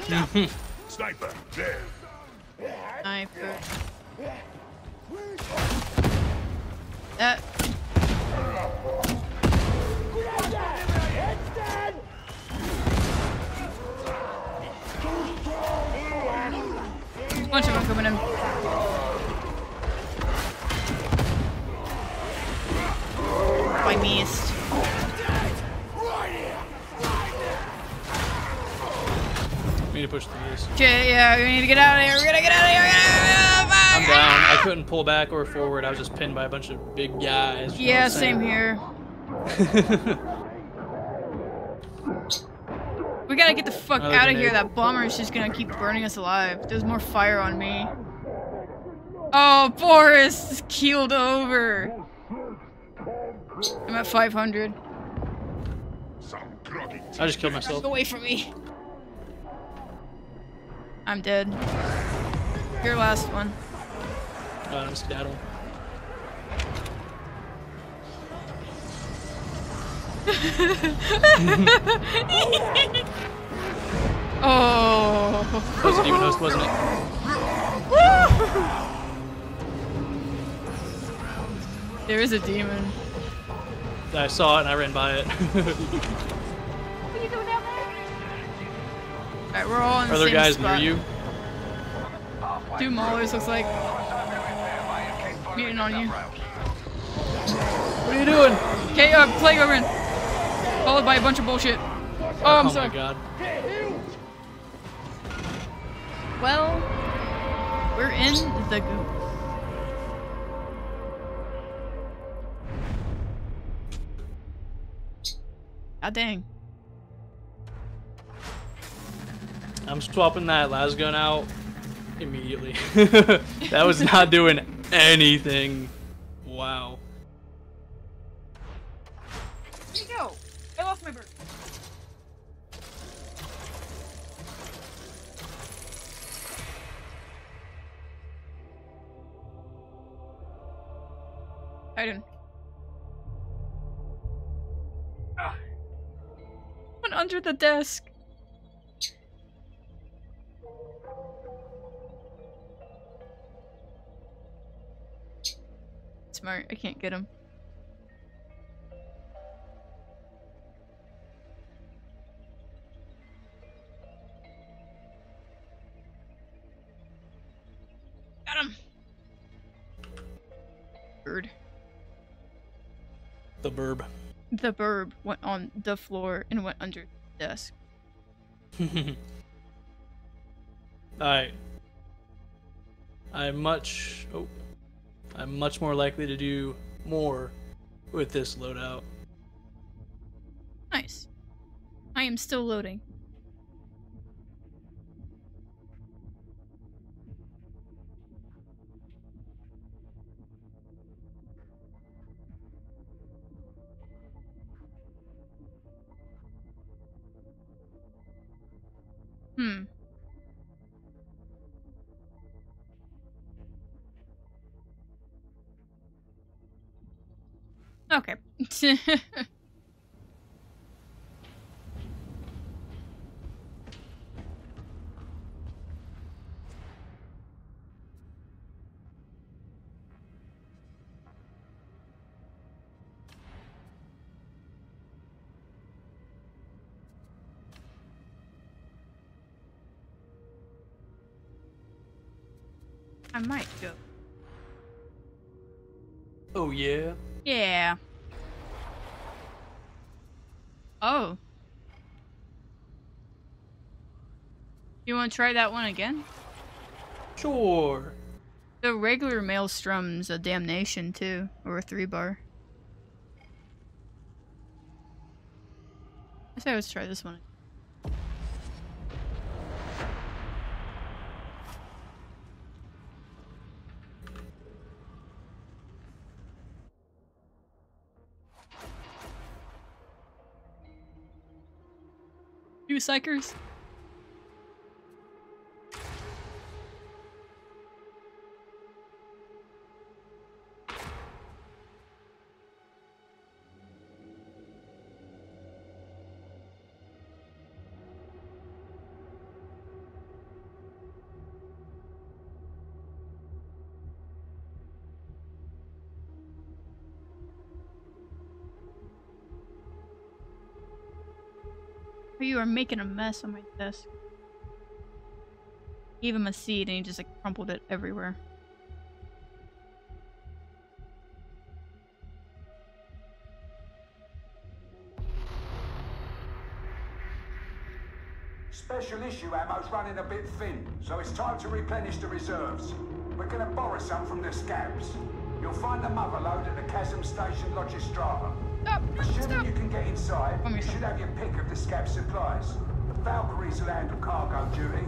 Sniper, there. Sniper. That. Heads uh, Yeah, we need to get out of here. We're gonna get out of here. I'm down. I couldn't pull back or forward. I was just pinned by a bunch of big guys. Yeah, same here. We gotta get the fuck Another out of here. That bomber is just gonna keep burning us alive. There's more fire on me. Oh, Boris is keeled over. I'm at 500. I just killed myself. Get away from me. I'm dead. Your last one. Uh, I'm skedaddle. Oh. That was a demon host, wasn't it? There is a demon. I saw it and I ran by it. Alright, we're all in the Are there same guys spot. near you? Two maulers looks like. Muting on you. What are you doing? Okay, uh, plague over in. Followed by a bunch of bullshit. Oh, I'm oh sorry. my god. Well, we're in the goop. God dang. I'm swapping that las gun out immediately. that was not doing anything. Wow. Where'd you go? I lost my bird. Titan. Went ah. under the desk. Smart, I can't get him. Got him. Bird. The birb. The birb went on the floor and went under the desk. Alright. I'm much oh I'm much more likely to do more with this loadout. Nice. I am still loading. Hmm. Okay. I might go. Oh yeah. Yeah. Oh. You want to try that one again? Sure. The regular Maelstrom's a damnation too, or a three bar. I say let's try this one. Psychers. You are making a mess on my desk. Gave him a seed and he just like crumpled it everywhere. Special issue ammo's running a bit thin, so it's time to replenish the reserves. We're gonna borrow some from the scabs. You'll find the mother load at the Chasm Station Logistrata. Assuming Stop. you can get inside, you should have your pick of the scab supplies. The Valkyries will handle cargo duty,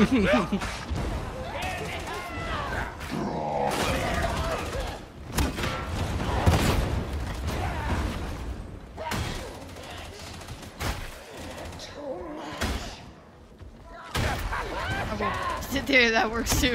Dude, that works too.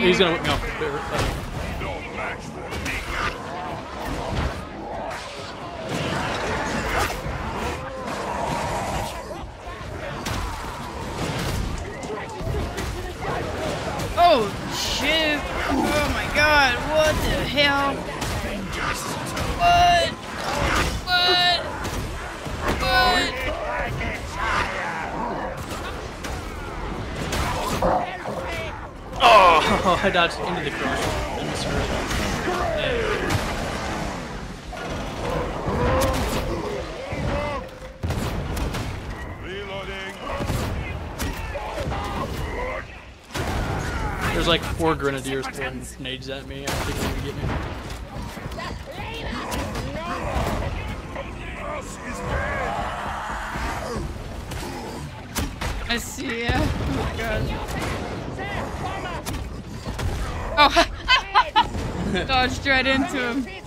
he's gonna. No. four grenadiers throwing nades at me. I think I'm gonna get him. I see ya. Oh my god. Oh, dodged right into him.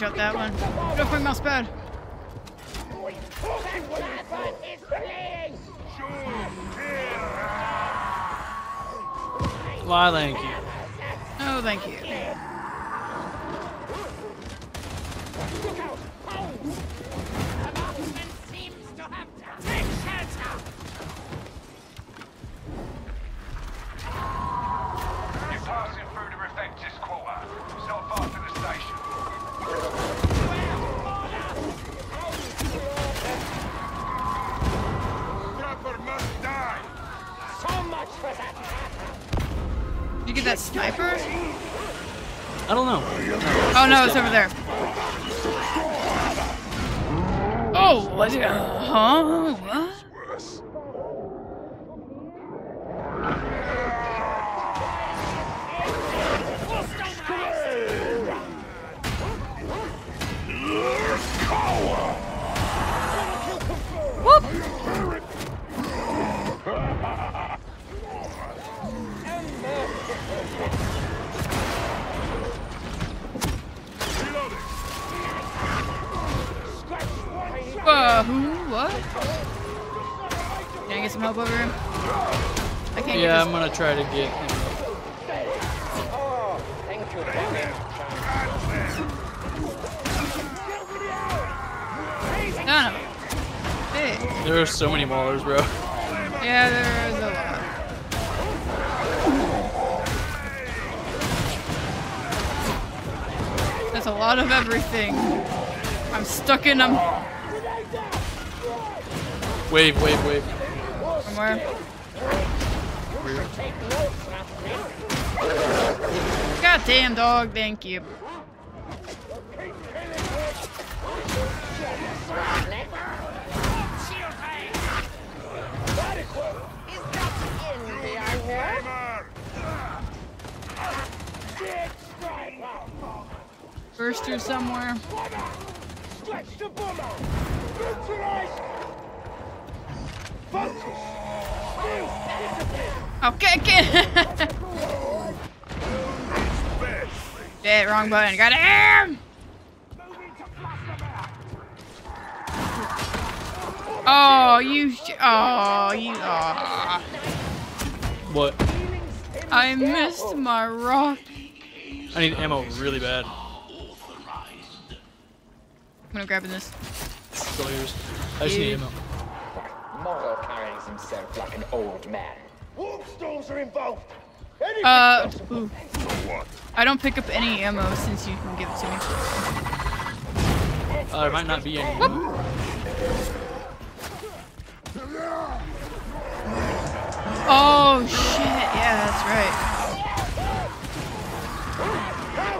Shot that one. Get off my mouse pad. Why, thank you. Oh, thank you. In them. Um, wave, wave, wave. Somewhere. God damn dog, thank you. Wrong button. Got him! Oh, you. sh- Oh, you. Oh. What? I missed my rock. I need ammo really bad. I'm gonna grab this. It's all yours. I just need ammo. Morrow carries himself like an old man. Warp storms are involved! Uh, possible. ooh. I don't pick up any ammo since you can give it to me. Uh, there might not be any. Oh shit! Yeah, that's right.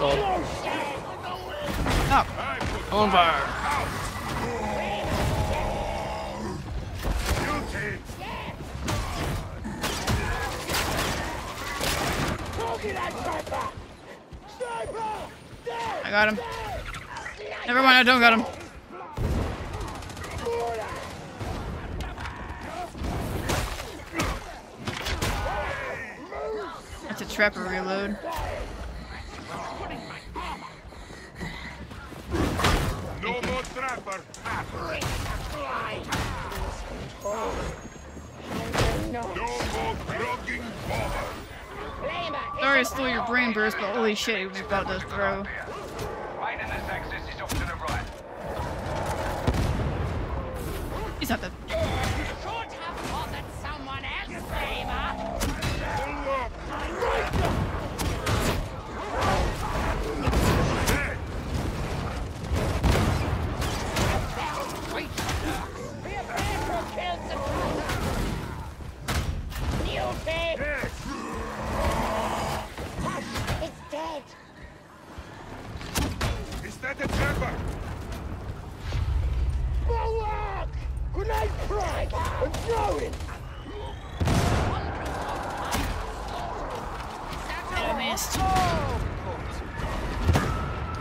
Oh, Oh, on fire. Target that sniper! I got him. Never mind, I don't got him. That's a trapper reload. No more trapper! No more! Sorry I stole your brain burst, but holy shit, he was about to throw. Is off to the right. He's not the.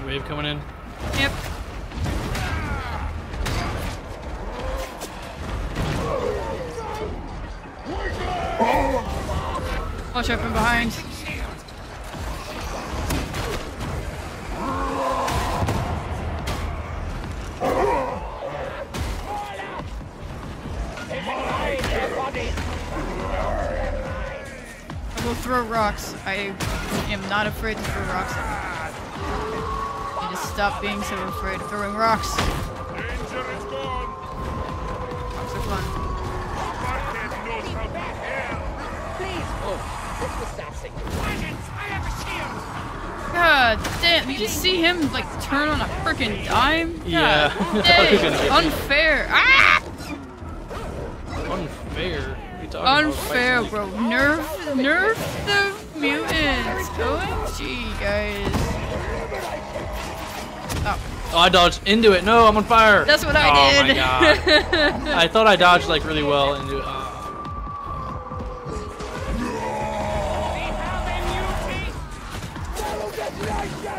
Wave coming in. Yep. Watch out from behind. Throw rocks. I am not afraid to throw rocks. I just stop being so afraid of throwing rocks. Danger is gone. Rocks are fun. Market knows how to help. Please, this was sassy. God damn, did you see him like turn on a freaking dime? God Yeah. I thought he was dang, gonna get me. unfair. Ah! Unfair, bro. Nerf, nerf the mutants. OMG, guys. Oh, Oh, I dodged into it. No, I'm on fire. that's what I oh did. my god. I thought I dodged like really well into uh, it. Oh.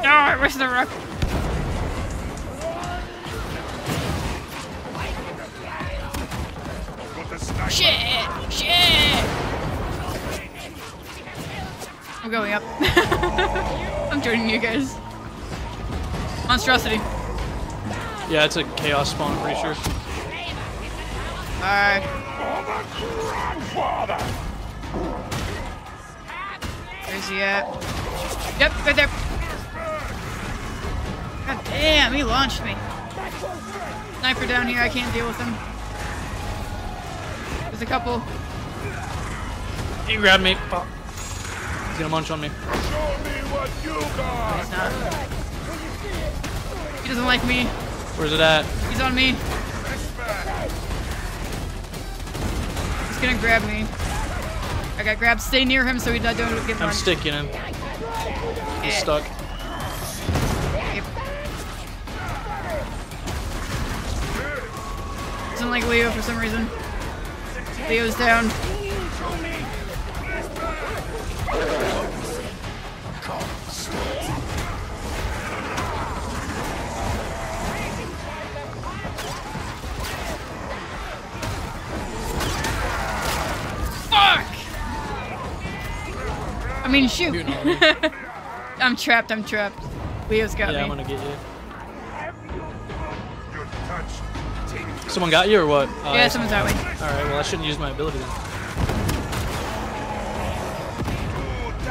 Oh, I the rock. Got the sniper. Shit! Shit! I'm going up. I'm joining you guys. Monstrosity. Yeah, it's a chaos spawn, I'm pretty sure. Alright. Where's he at? Yep, right there. God damn, he launched me. Sniper down here, I can't deal with him. There's a couple. He grabbed me. Oh. He's gonna munch on me. Show me what you got. He's not. He doesn't like me. Where's it at? He's on me. He's gonna grab me. I got grabbed. Stay near him so he don't get I'm sticking him. He's stuck. Yep. Doesn't like Leo for some reason. Leo's down. Fuck! I mean, shoot. Shooting at me. I'm trapped. I'm trapped. Leo's got Yeah, I'm me. gonna get you. Someone got you or what? Yeah, someone's got me. Alright, well, I shouldn't use my ability then.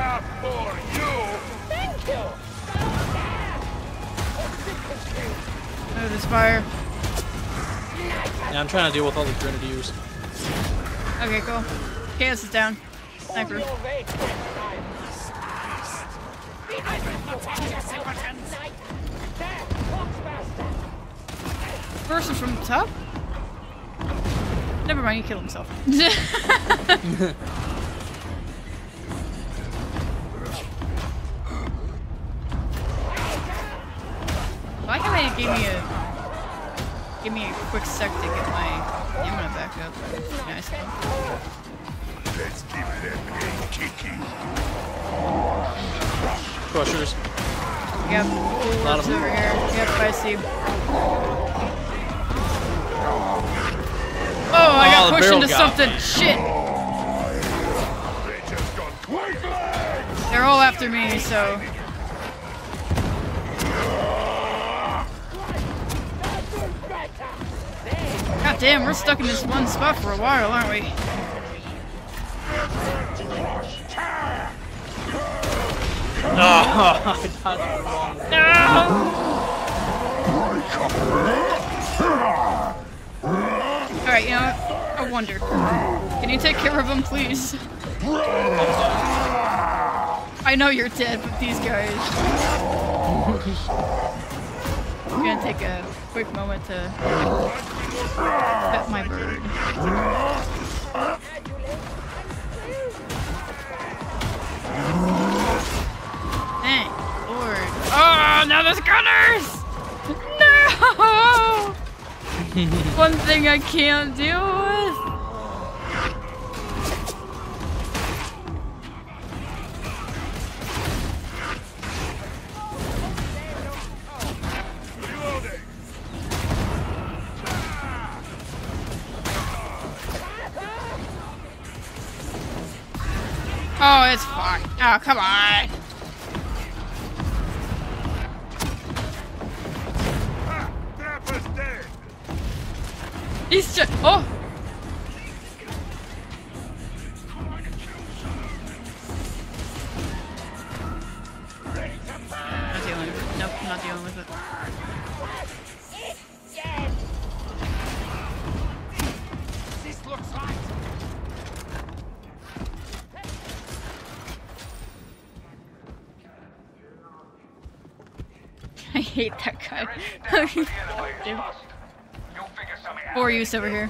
Good for you. Thank you. Oh, there's fire. Yeah, I'm trying to deal with all the grenadiers. Okay, cool. Chaos is down. Sniper. Your way next time. Behind me, protect yourself, knight. There, walks faster. Person from the top? Never mind, he killed himself. I like how they gave me a give me a quick sec to get my stamina back up. Nice. Let's keep that pain kicking. Crushers. Yep, A lot of them. over here. Yep, I see. Oh, I Oh, got the pushed into got something. me. Shit. They just got quick legs. They're all after me, so. Damn, we're stuck in this one spot for a while, aren't we? Oh, I dodged the wrong way. No! Alright, you know what? I wonder. Can you take care of them, please? I know you're dead, but these guys. I'm gonna take a quick moment to pet my bird. Thank Lord. Oh, now there's gunners! No! One thing I can't deal with. Oh, it's fine. Oh, come on. He's just. Oh! Not dealing with it. Nope, not dealing with it. I hate that guy. You'll figure something out. Four use over here.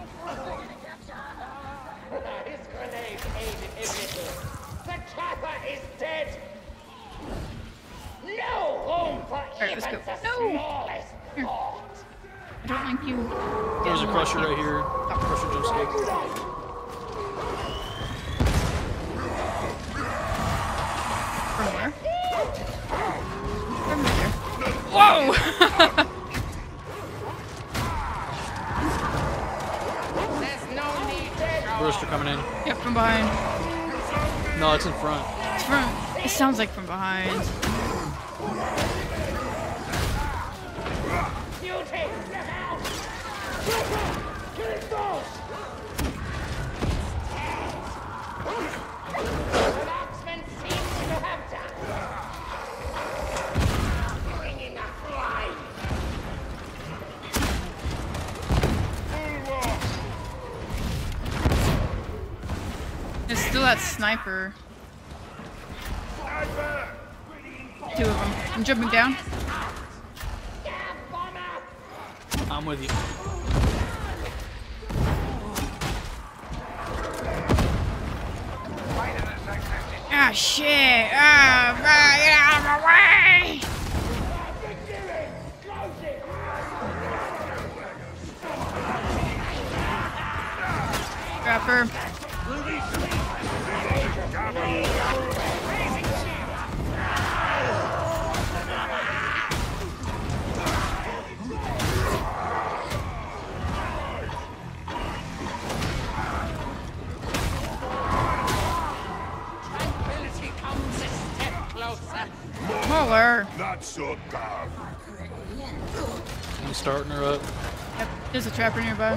sniper. Two of them. I'm jumping down. There's a trapper nearby.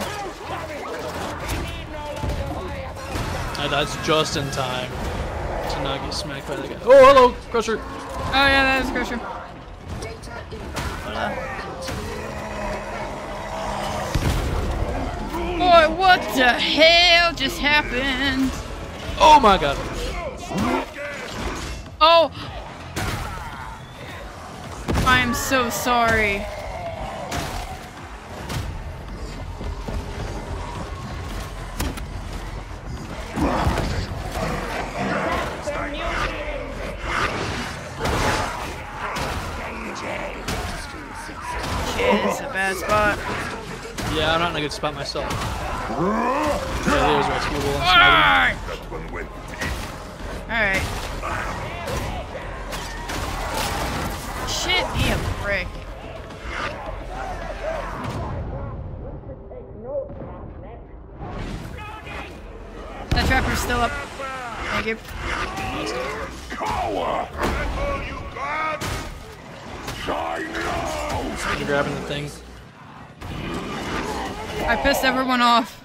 And that's just in time to not get smacked by the guy. Oh, hello, Crusher. Oh yeah, that is Crusher. Boy, what the hell just happened? Oh my god. Oh! I am so sorry. Good spot myself. Yeah, there's rescuable. Alright! Off.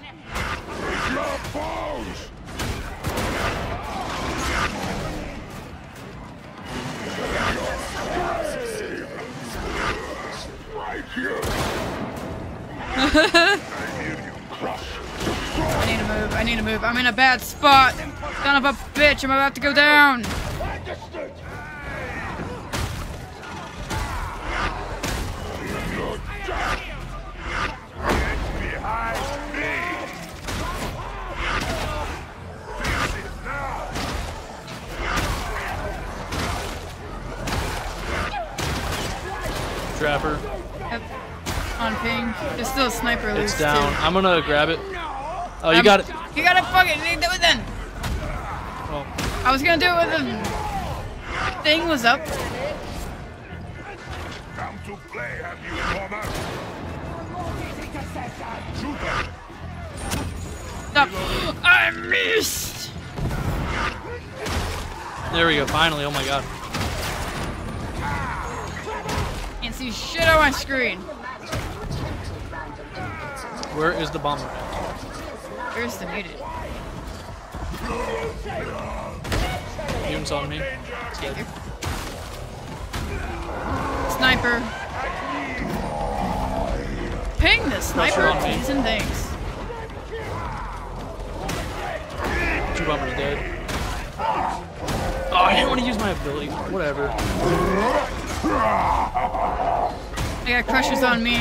I need to move. I need to move. I'm in a bad spot. Son of a bitch, I'm about to go down. I'm gonna grab it. Oh, you Um, got it. You gotta fucking do it then. Oh. I was gonna do it when the thing was up. Come to play, have you, Thomas? Shoot her! Stop. I missed. There we go. Finally. Oh my god. Can't see shit on my screen. Where is the bomber? at? Where's the muted? Mutant's on me. Sniper. Ping the sniper me. and things. Two bombers dead. Oh, I didn't want to use my ability. Whatever. I got crushers on me.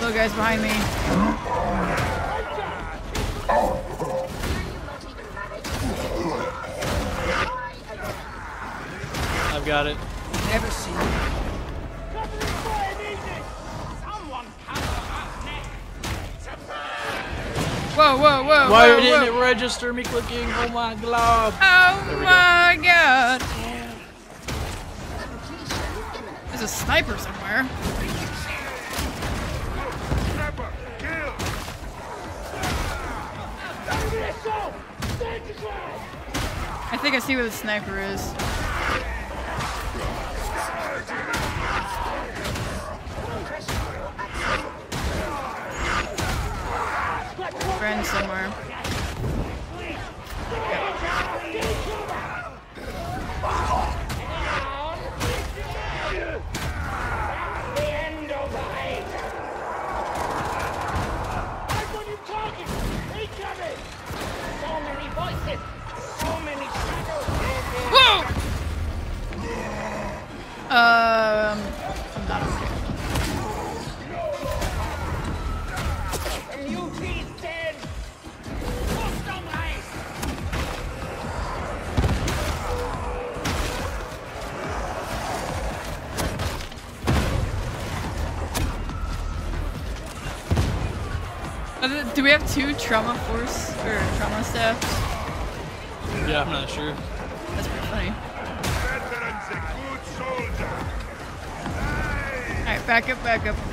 Little guys behind me. Got it. Never seen Whoa, whoa, whoa, Why whoa, didn't whoa. it register me clicking? Oh my god. Oh There we go. my god. There's a sniper somewhere. Trapper, kill! I think I see where the sniper is. Friend somewhere. Two trauma force or trauma staffs? Yeah, I'm not sure. That's pretty funny. Veteran's a good soldier! Alright, back up, back up.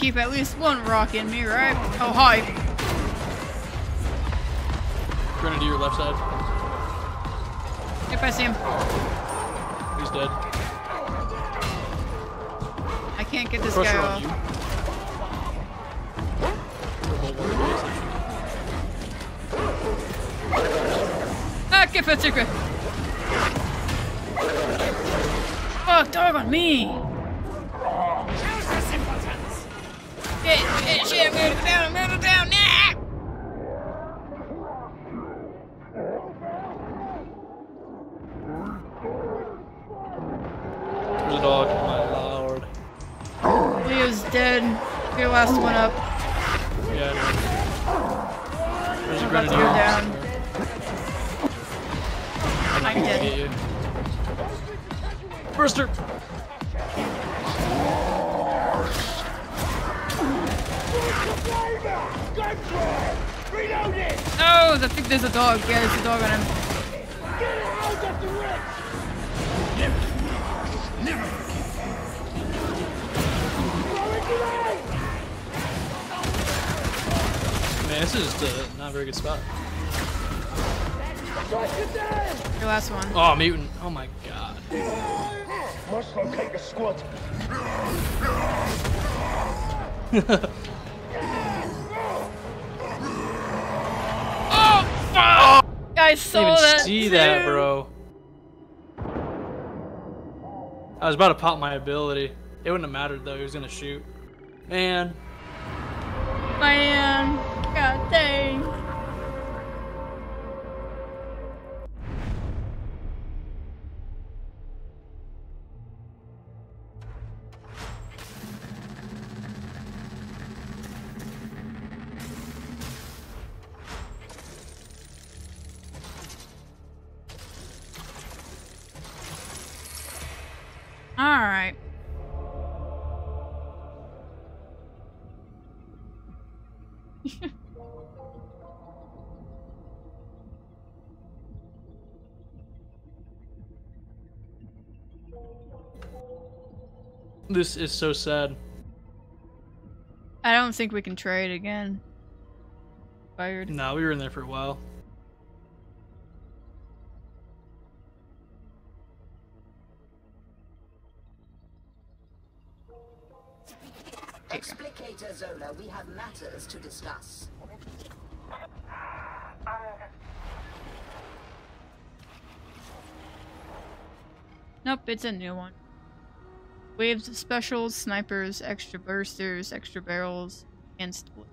Keep at least one rock in me, right? Oh, hi. Oh, fuck! I saw Didn't even that. see too. that, bro. I was about to pop my ability. It wouldn't have mattered though. He was gonna shoot. Man, Man. God dang. This is so sad. I don't think we can trade again. Fired. No, we were in there for a while. Explicator Zola, we have matters to discuss. Nope, it's a new one. Waves of specials, snipers, extra bursters, extra barrels, and split.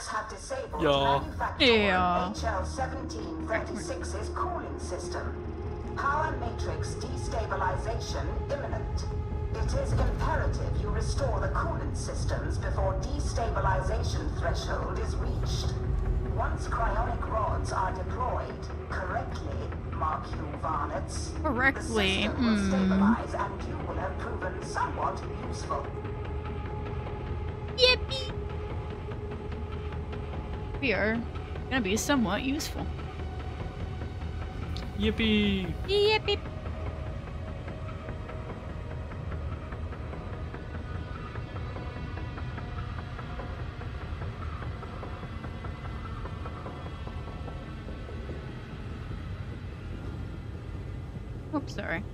Heretics have disabled Yeah. Manufactorum Yeah. HL-1736's cooling system. Power matrix destabilization imminent. It is imperative you restore the coolant systems before destabilization threshold is reached. Once cryonic rods are deployed correctly, mark you varlets, Correctly, the system will hmm. stabilize and you will have proven somewhat useful. We are gonna be somewhat useful. Yippee! Yippee! Oops, sorry.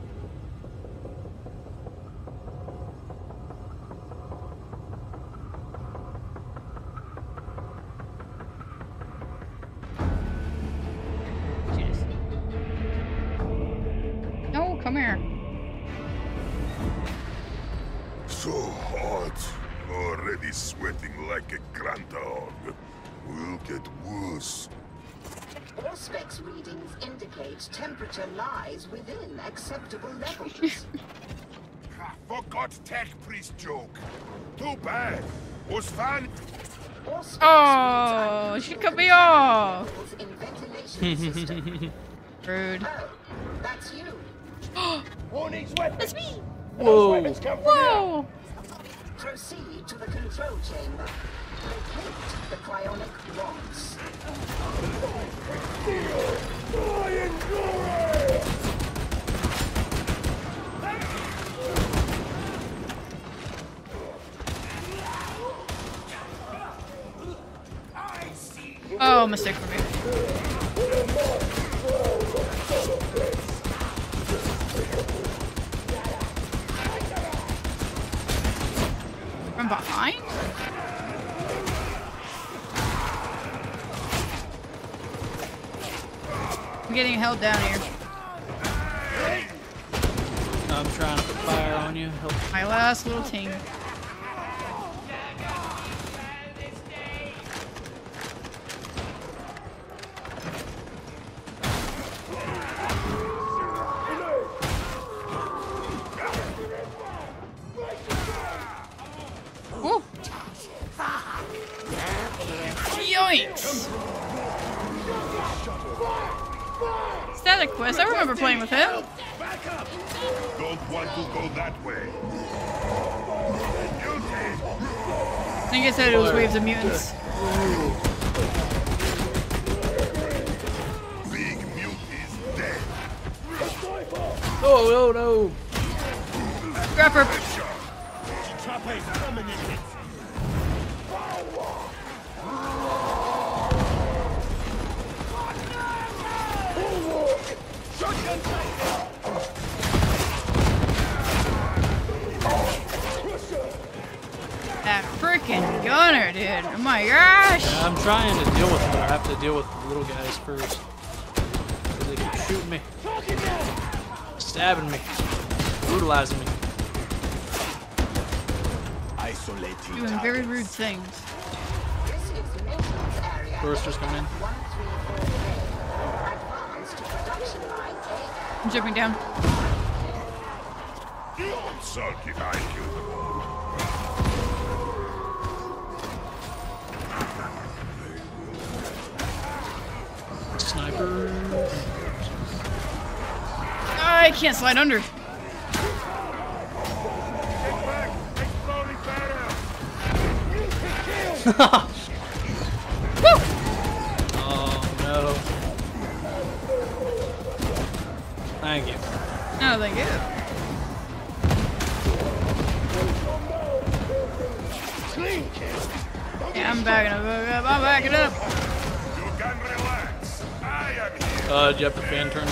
Indicate temperature lies within acceptable levels. Fuck got tech priest joke. Too bad. Was fun. Oh, she cut me off. Rude. Oh, that's you. Who needs weapons? That's me. Whoa. Weapons come from here. Whoa. Proceed to the control chamber. Locate the cryonic rods. Oh, mistake for me. From behind? I'm getting held down here. I'm trying to fire on you. Help. My last little team. Static Quest, I remember playing with him. Don't want to go that way. I think I said it was waves of mutants. Big mute is dead. Oh, no, no. Grab her. Gunner, dude. Oh my gosh. Yeah, I'm trying to deal with them, I have to deal with the little guys first. 'Cause They keep shooting me. Stabbing me. Brutalizing me. Isolating. Doing very rude things. This is maintenance area. Foresters coming in. 134A. Advance to production line A. I'm jumping down. Don't sulk if I kill them all. I can't slide under. Oh, no. Thank you. Oh, thank you. Yeah, I'm backing up. I'm backing up. You can relax. I am here. Uh, do you have the fan turned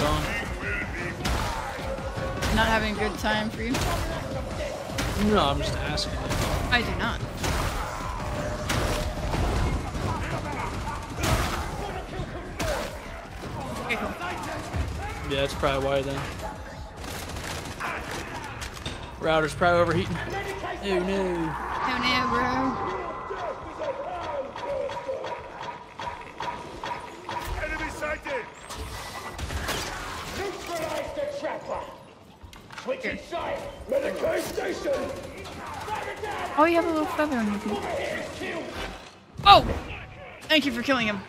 that's probably then. Router's probably overheating. Oh no. Oh no, bro. Enemy sighted. Neutralize the trapper. Switch inside. Medicae station. Fire it down. Oh, you have a little feather on your feet. Oh! Thank you for killing him.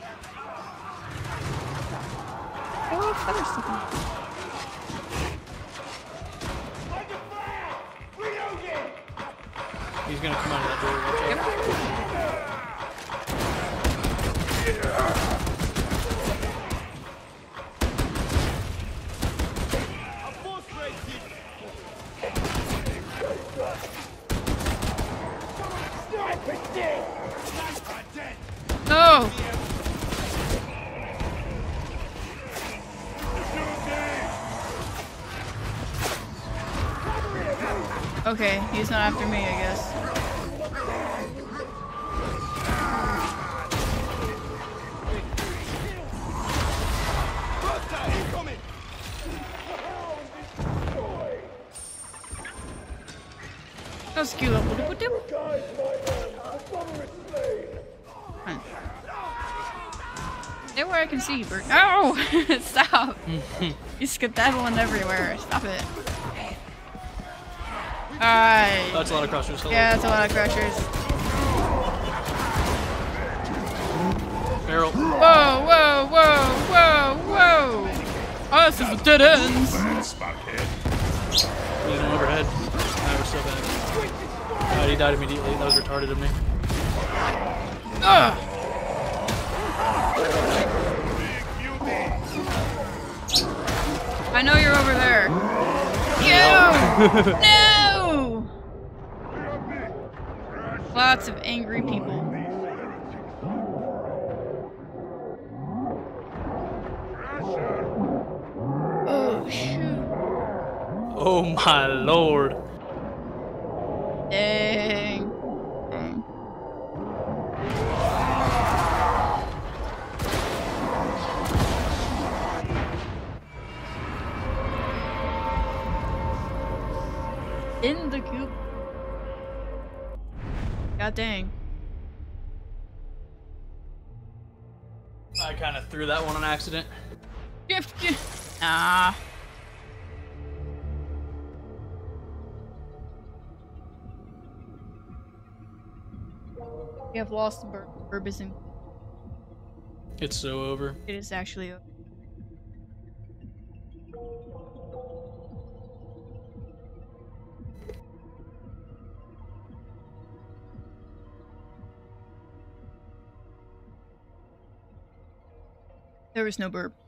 Okay, he's not after me, I guess. Let's queue up. Fine. Where I can see you, Bert. No! Oh, stop! you skedaddling everywhere. Stop it. Alright. Oh, that's a lot of crushers. Hello. Yeah, that's a lot of crushers. Barrel. Whoa, whoa, whoa, whoa, whoa! Oh, this is a dead ends. He's an overhead. That was so bad. God, he died immediately. That was retarded of me. Ugh. I know you're over there. No! no! Lots of angry people. Oh, shoot. Oh my lord. Dang. Dang. In the coop. God dang. I kind of threw that one on accident. Gift, gift. Nah. We have lost the bur- Burbison. It's so over. It is actually a There was no burp.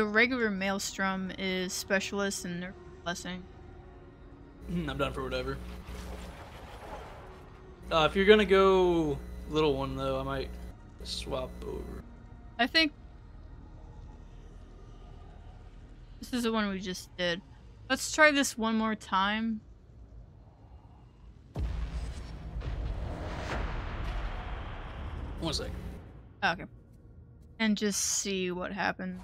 The regular Maelstrom is specialist and nerf blessing. Mm, I'm done for whatever. Uh, if you're gonna go little one though, I might swap over. I think this is the one we just did. Let's try this one more time. One sec. Okay. And just see what happens.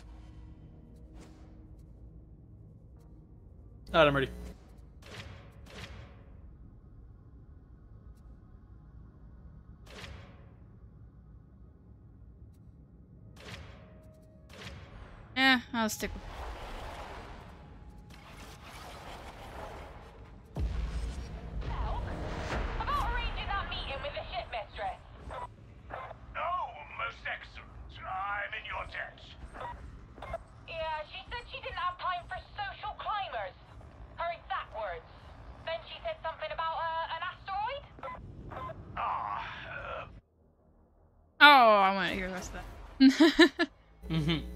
Alright, I'm ready. Eh, I'll stick with said something about uh, an asteroid. Ah, uh, Oh, I want to hear the rest of that. Mm-hmm.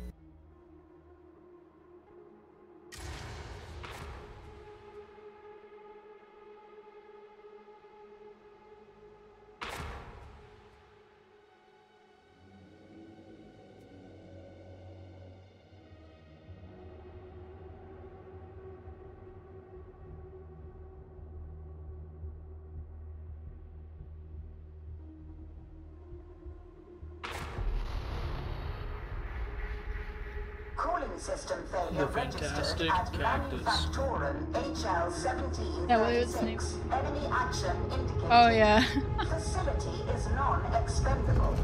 The fantastic cactus. Manufactorum HL1736. Yeah, what is its? Enemy oh, action indicated. Oh, yeah. Facility is non-expendable.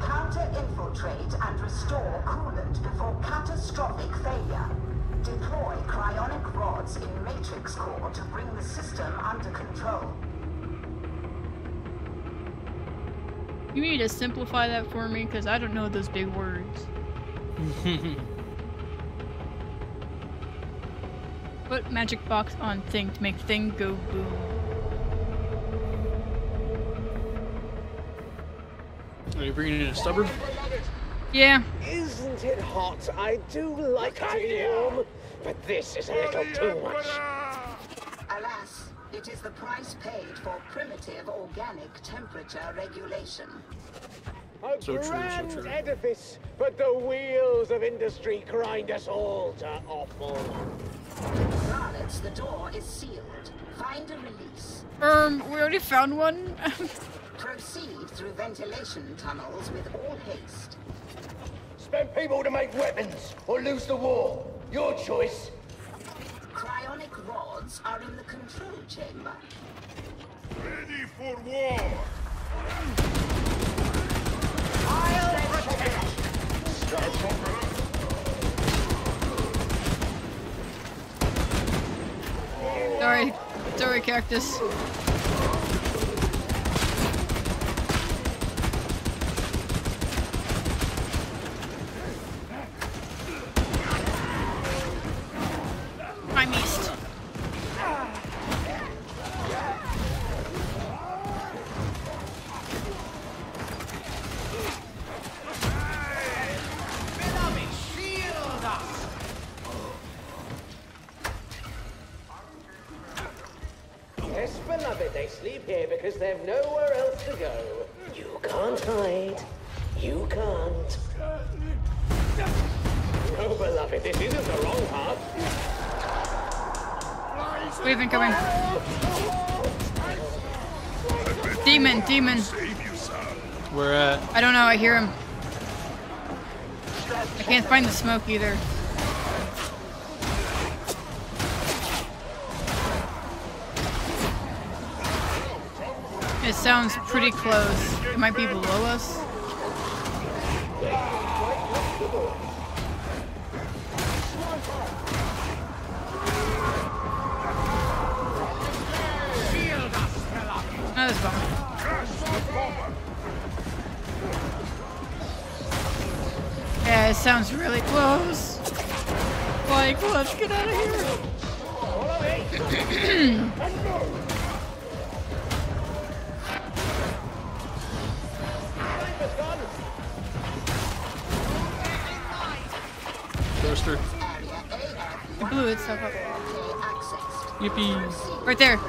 Counter-infiltrate and restore coolant before catastrophic failure. Deploy cryonic rods in matrix core to bring the system under control. you need to simplify that for me because I don't know those big words. Put magic box on thing to make thing go boom. Are you bringing in a stubborn? Yeah. Isn't it hot? I do like to be warm, but this is a little too much. Alas, it is the price paid for primitive organic temperature regulation. A So true, so grand true. edifice, but the wheels of industry grind us all to offal. Once the door is sealed, find a release. Um, we already found one. Proceed through ventilation tunnels with all haste. Spend people to make weapons or lose the war. Your choice. Cryonic rods are in the control chamber. Ready for war! I'll protect! Start Sorry. Sorry, cactus. Smoke either. It sounds pretty close. It might be below us.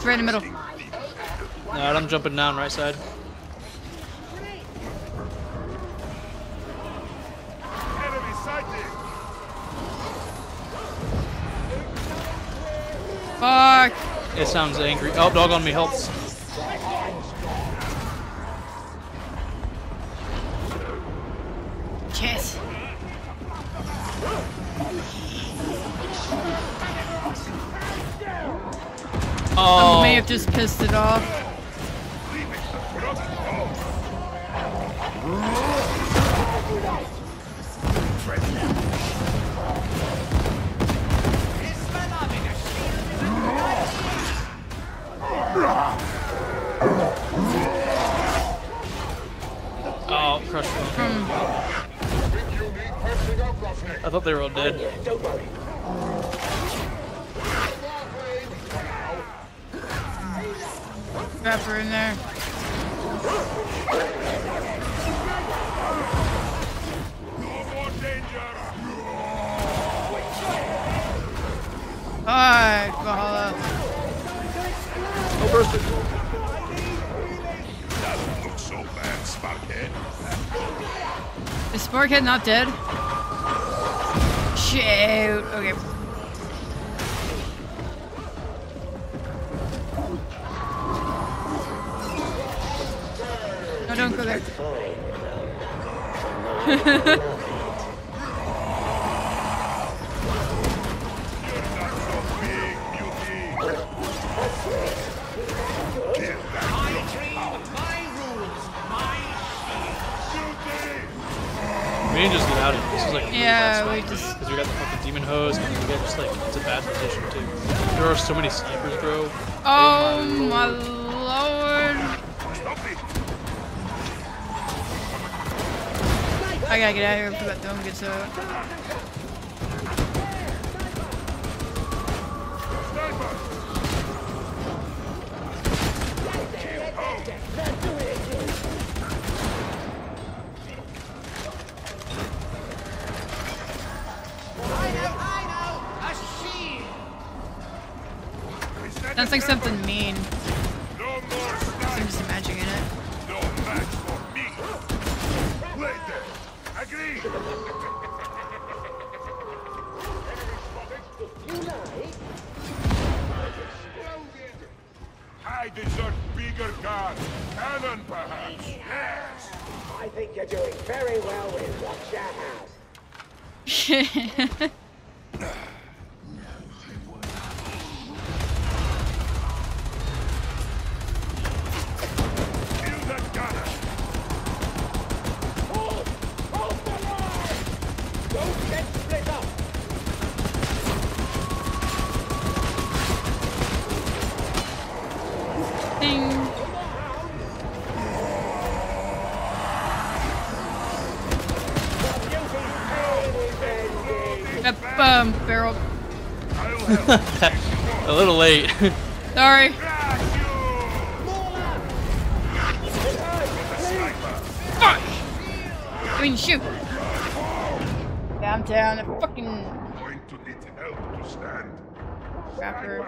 It's right in the middle. Alright, I'm jumping down right side. Fuck. It sounds angry. Oh, dog on me helps. Oh, I may have just pissed it off. oh, crushed one. Hmm. I thought they were all dead. Don't worry. Pepper in there. Alright, Valhalla. Oh, bursted. Doesn't look so bad, Sparkhead. Is Sparkhead not dead? Shoot. Okay. We need to just get out of. This is like really Yeah, bad we just- because we got the fucking demon host and we got just like it's a bad position too. There are so many snipers, bro. Oh my I gotta get out here before that dome gets out. Late. Sorry. Fuck! I mean, shoot. Downtown, a fucking Going to need help to stand. rapper.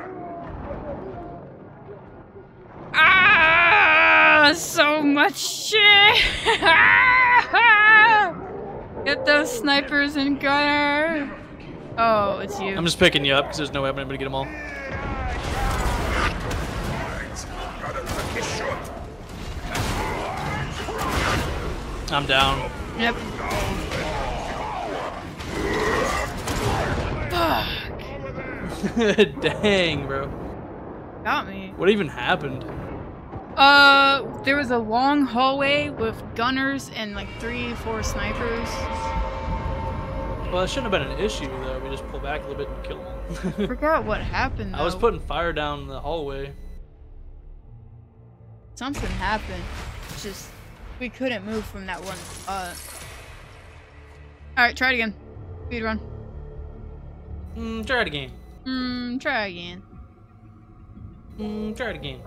Ah, so much shit. Get those snipers and gunner. Oh, it's you. I'm just picking you up because there's no way I'm gonna get them all. I'm down. Yep. Dang, bro. Got me. What even happened? Uh, there was a long hallway with gunners and like three, four snipers. Well, that shouldn't have been an issue though. We just pull back a little bit and kill them. Forgot what happened. Though. I was putting fire down the hallway. something happened. Just we couldn't move from that one spot. All right, try it again. Speed run. Mm, try it again. Mm, try again. Mm, try it again.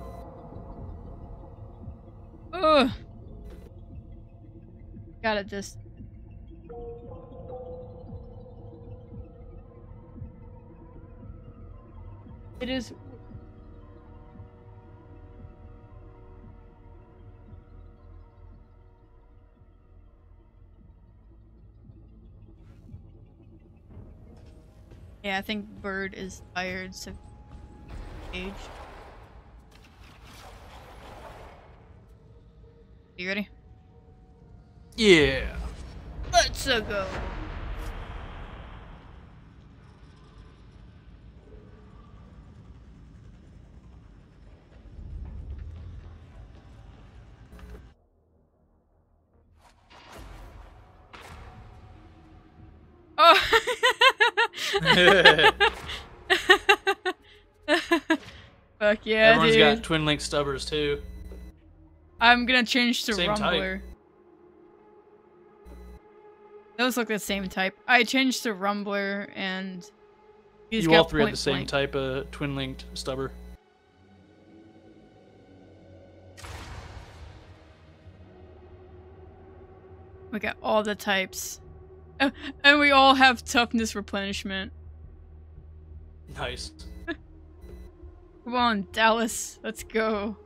Ugh. Got it. Just. It is. Yeah, I think Birb is tired, so age. You ready? Yeah. Let's go. Oh. Fuck yeah, Everyone's dude. got twin link stubbers too. I'm gonna change to Same type. Rumbler. Those look the same type. I changed to Rumbler and you got all three have the same blank. type of twin linked stubber. We got all the types. And we all have toughness replenishment. Nice. Come on, Dallas. Let's go.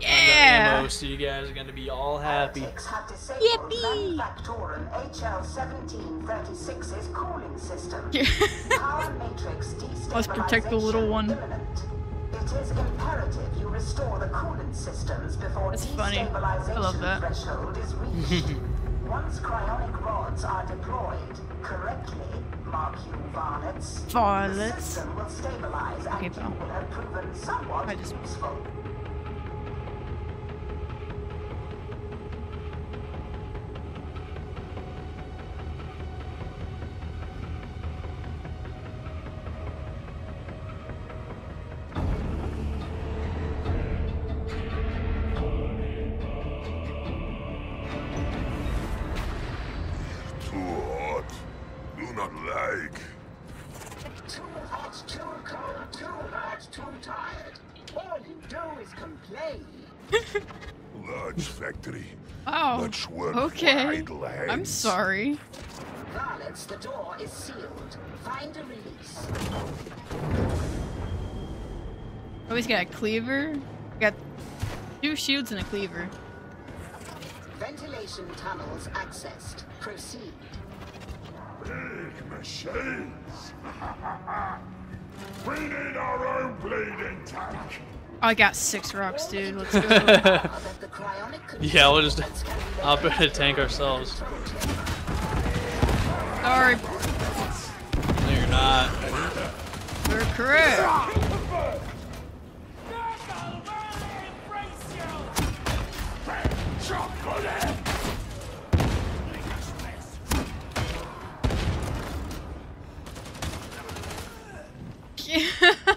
Yeah! ammo, so you guys are gonna be all happy. have disabled Manufactorum HL1736's cooling system. Let's protect the little one. imminent. It is imperative you restore the coolant systems before That's funny. I destabilization love that. threshold is reached. Once cryonic rods are deployed correctly, mark you varlets, the Varlets. system will stabilize Okay, and you will have proven somewhat I just- useful. Sorry. Varlets, the door is sealed. Find a release. Oh, he's got a cleaver. Got two shields and a cleaver. Ventilation tunnels accessed. Proceed. Big machines. we need our own bleeding tank. I got six rocks, dude. Let's go. Yeah, we'll just hop in a tank ourselves. Sorry. No, you're not. You're correct.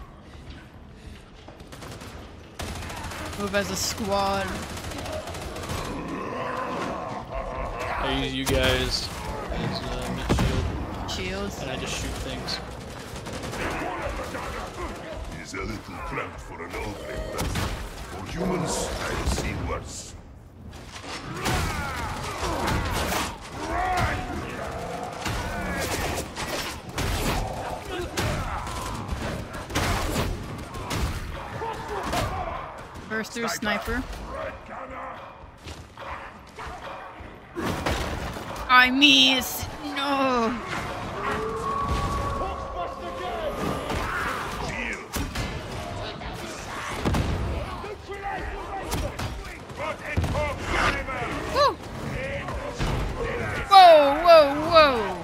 Move as a squad. I use you guys. his uh, shield. Shields. And I just shoot things. Is a little cramped for an ogre, but for humans, I've seen worse. Burst through sniper. I miss. No. Whoa, whoa, whoa.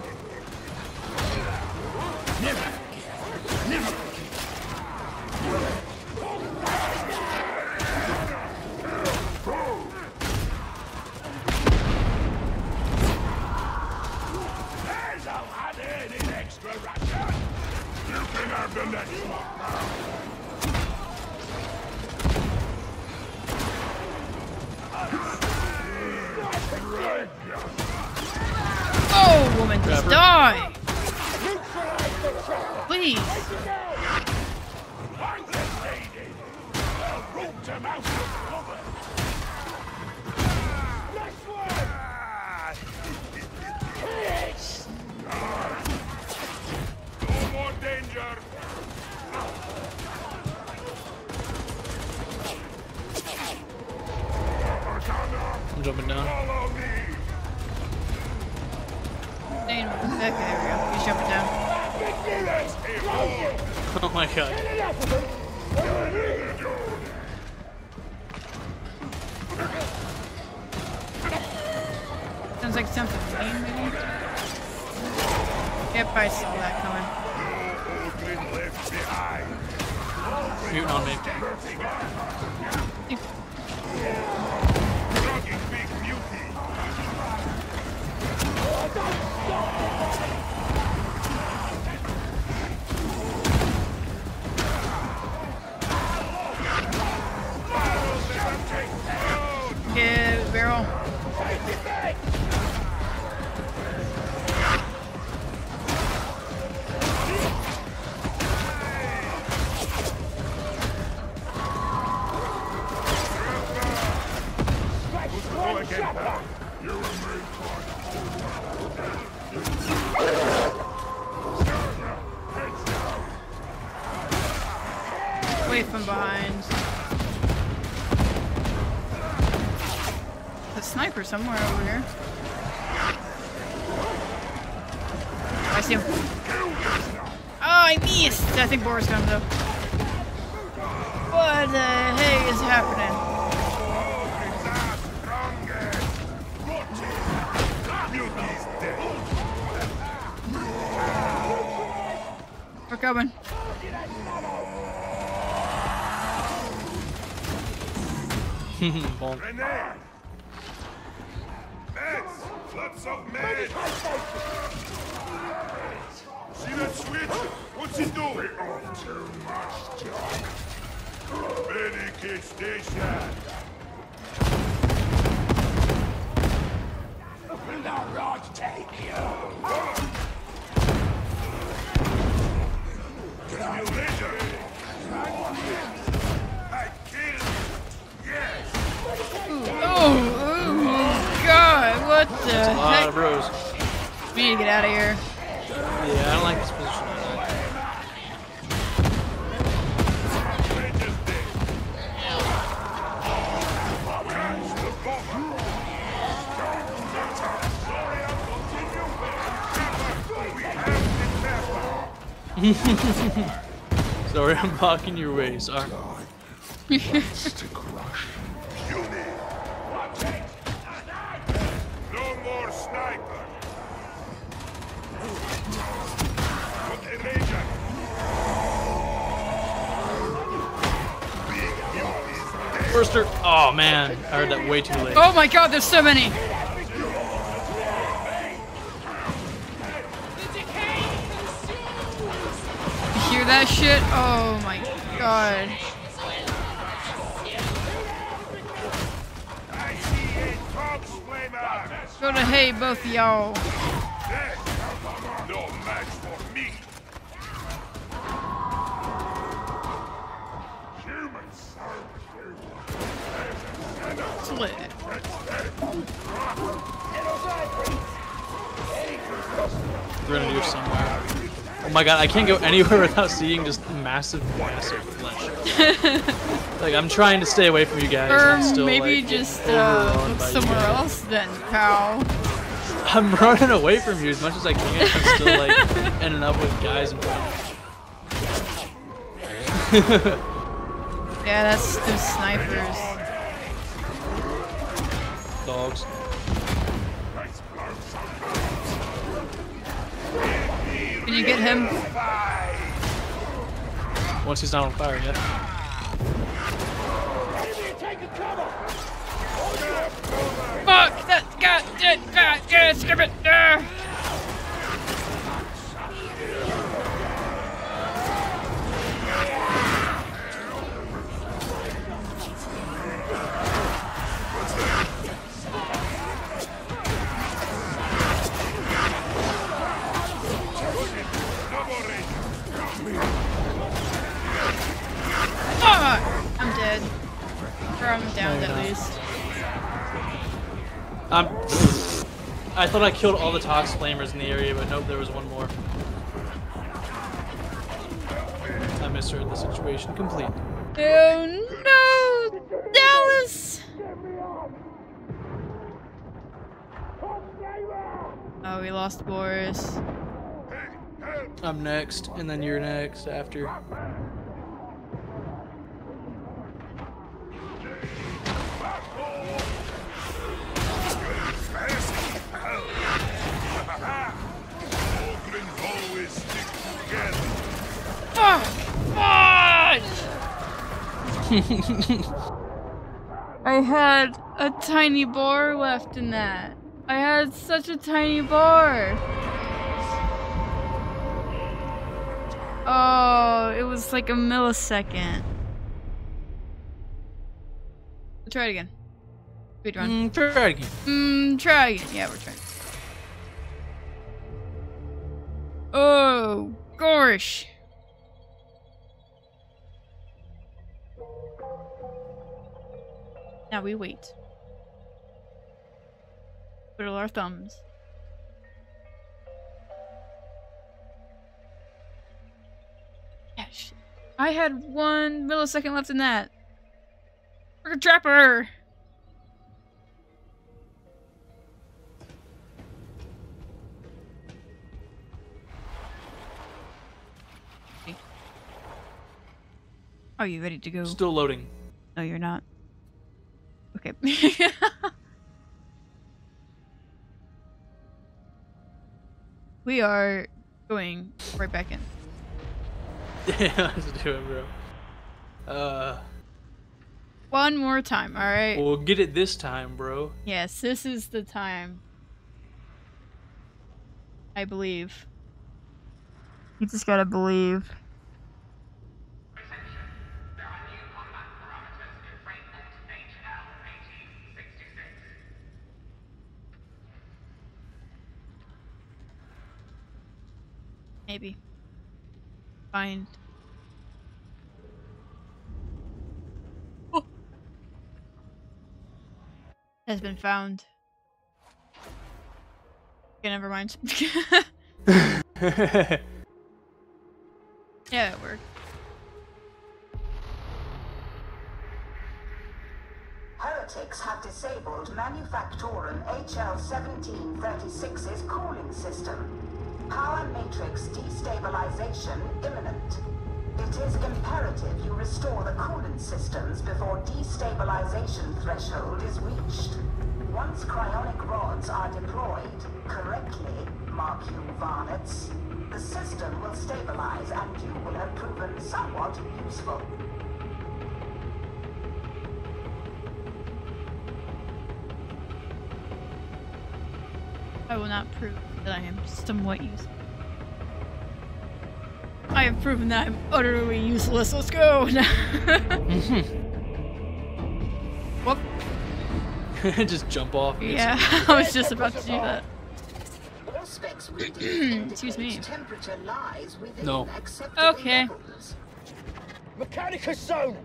Away from behind. The sniper somewhere over here. I see him. Oh, I missed! I think Boris got him though. What the heck is happening? We're coming. Bonk. Grenade. Meds. Lots of meds. See that switch? What's it doing? too much talk. Medicae station. The That's a lot heck? of bros. We need to get out of here. Yeah, I don't like this position. I'm. Sorry, I'm blocking your way. Sorry. heard that way too late. Oh my god, there's so many! You hear that shit? Oh my god. Go to hay, both y'all. My god, I can't go anywhere without seeing just massive, massive flesh. like I'm trying to stay away from you guys. Or still, maybe like, just uh, overrun look by you somewhere else then, pal. I'm running away from you as much as I can. I'm still like ending up with guys in front of Yeah, that's those snipers. Dogs. You get him? Once he's not on fire yet. Fuck! That god! That god! Yeah, skip it! Uh. Or I'm down No, at least. I'm. I thought I killed all the Tox Flamers in the area, but nope, there was one more. I misheard the situation complete. Oh no! Dallas! Oh, we lost Boris. I'm next, and then you're next after. I had a tiny bar left in that. I had such a tiny bar. Oh, it was like a millisecond. Try it again. Speed run. Mm, try it again. Mm, try again. Yeah, we're trying. Oh, gosh. Now we wait. Twiddle our thumbs. Yeah. I had one millisecond left in that. Friggin' trapper! Are you ready to go? Still loading. No, you're not. Okay. we are going right back in. Yeah, let's do it, bro. Uh, One more time, alright? we'll get it this time, bro. Yes, this is the time. I believe. You just gotta believe. Maybe. Find. Oh. Has been found. Okay, never mind. yeah, it worked. Heretics have disabled Manufactorum HL1736's cooling system. Power matrix destabilization imminent. It is imperative you restore the coolant systems before destabilization threshold is reached. Once cryonic rods are deployed correctly, mark you varlets, the system will stabilize and you will have proven somewhat useful. I will not prove that I am somewhat useful. I have proven that I'm utterly useless. Let's go! Whoop. Just jump off. Yeah, I was just about to do that. Excuse me. indicate temperature lies within No. Okay. levels. Mechanicus zone!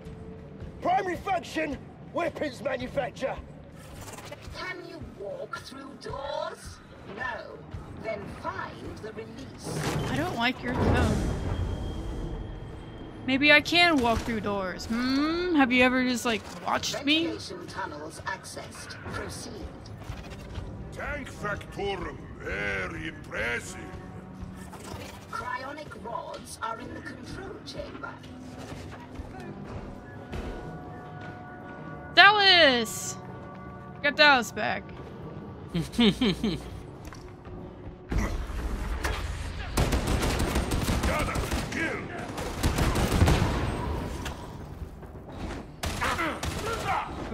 Primary function, weapons manufacture. Can you walk through doors? No. Then find the release. I don't like your tone. Maybe I can walk through doors. Hmm? Have you ever just like watched me? Ventilation tunnels accessed. Proceed. Tank Factorum, very impressive. Cryonic rods are in the control chamber. Dallas! Got Dallas back. Gather, kill. Go back to Your aim is off the three Ogryns. Go. Gather, kill. In the head, well, word for that.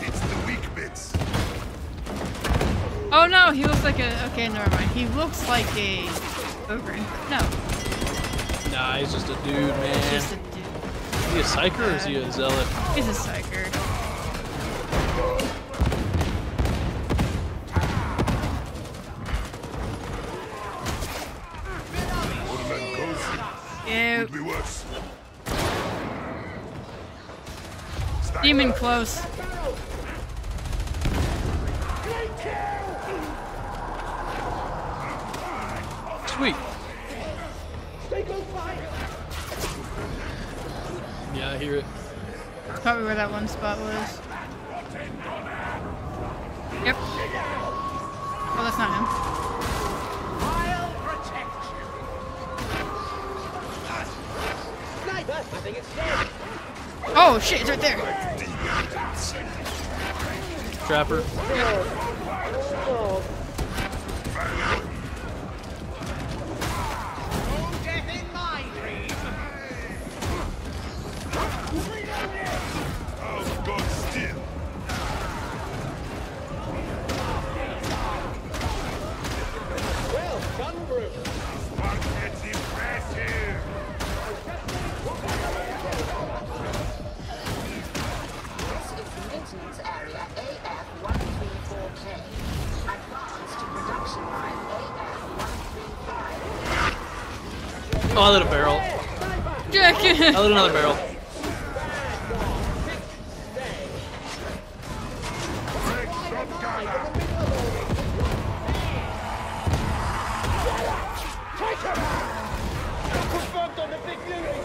It's the weak bits. Oh no, he looks like a. Okay, never mind. He looks like a Ogryn. No, Nah, he's just a dude, man. just a dude. Is he a psyker or is he a uh, zealot? He's a psyker. Goes. Ew. Could be worse. Demon close. Sweet. Stake on fire. Yeah, I hear it. Probably where that one spot was. Yep. Oh, that's not him. Oh shit, it's right there. Trapper. Oh, Oh, I lit a barrel. Jack. I lit another barrel. Great shot, Gather. Confirmed on the big unit.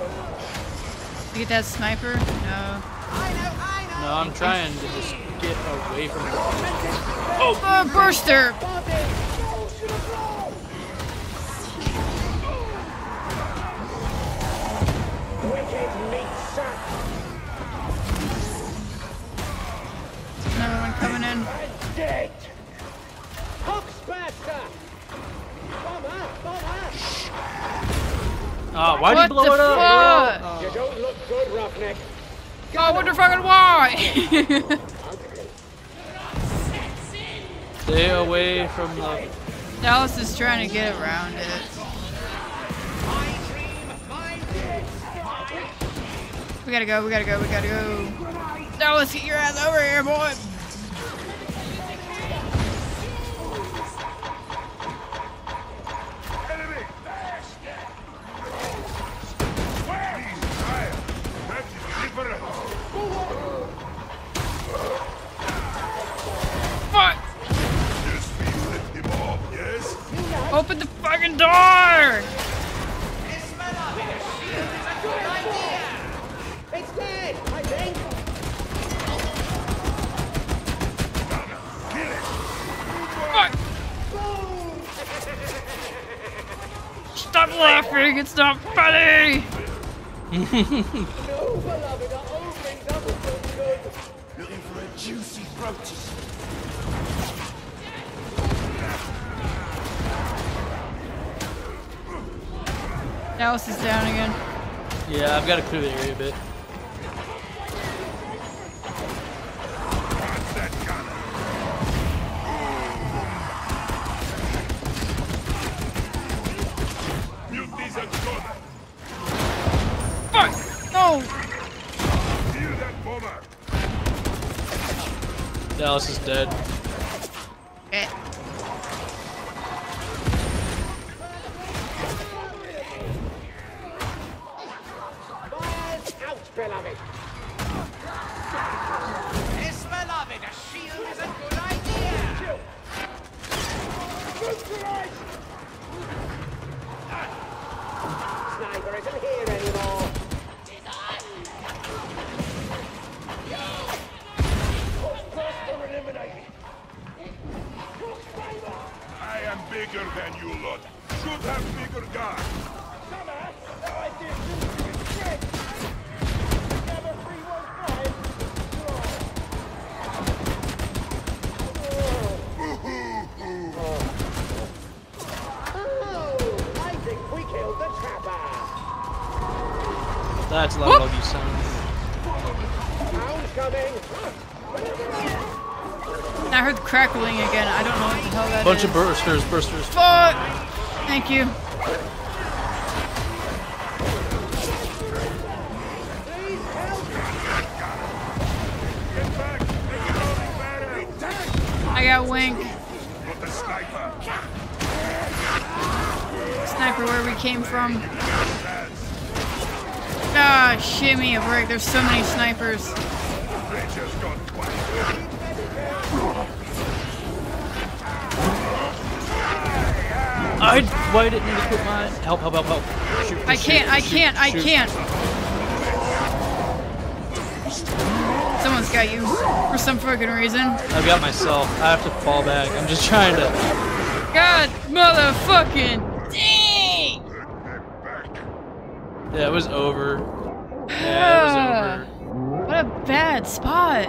You get that sniper? No. No, I'm trying to just get away from him. Oh, uh, burster! Coming in. Dead. Hoxmaster. Bomber, bomber. Ah, why'd What you blow the it up? fuck? You don't look good, roughneck. Oh, I wonder fucking why. Stay away from the. Dallas is trying to get around it. We gotta go, we gotta go, we gotta go. Dallas, get your ass over here, boy. Open the fucking door! It's dead, I think. Stop laughing, it's not funny! Dallas is down again. Yeah, I've got to clear the area a bit. That's that gunner. Mutinies are gone. Fuck! No! Hear that bomber. Dallas is dead. Crackling again. I don't know what the hell that Bunch is. of bursters, bursters. Fuck! Thank you. I got wink. Sniper. Sniper where we came from. Ah, shimmy a break. There's so many snipers. I why didn't need to put my help help help help. Shoot, I can't, I can't, I can't. Someone's got you for some fucking reason. I've got myself. I have to fall back. I'm just trying to. God motherfucking dang! Yeah, it was over. Yeah, it was over. What a bad spot.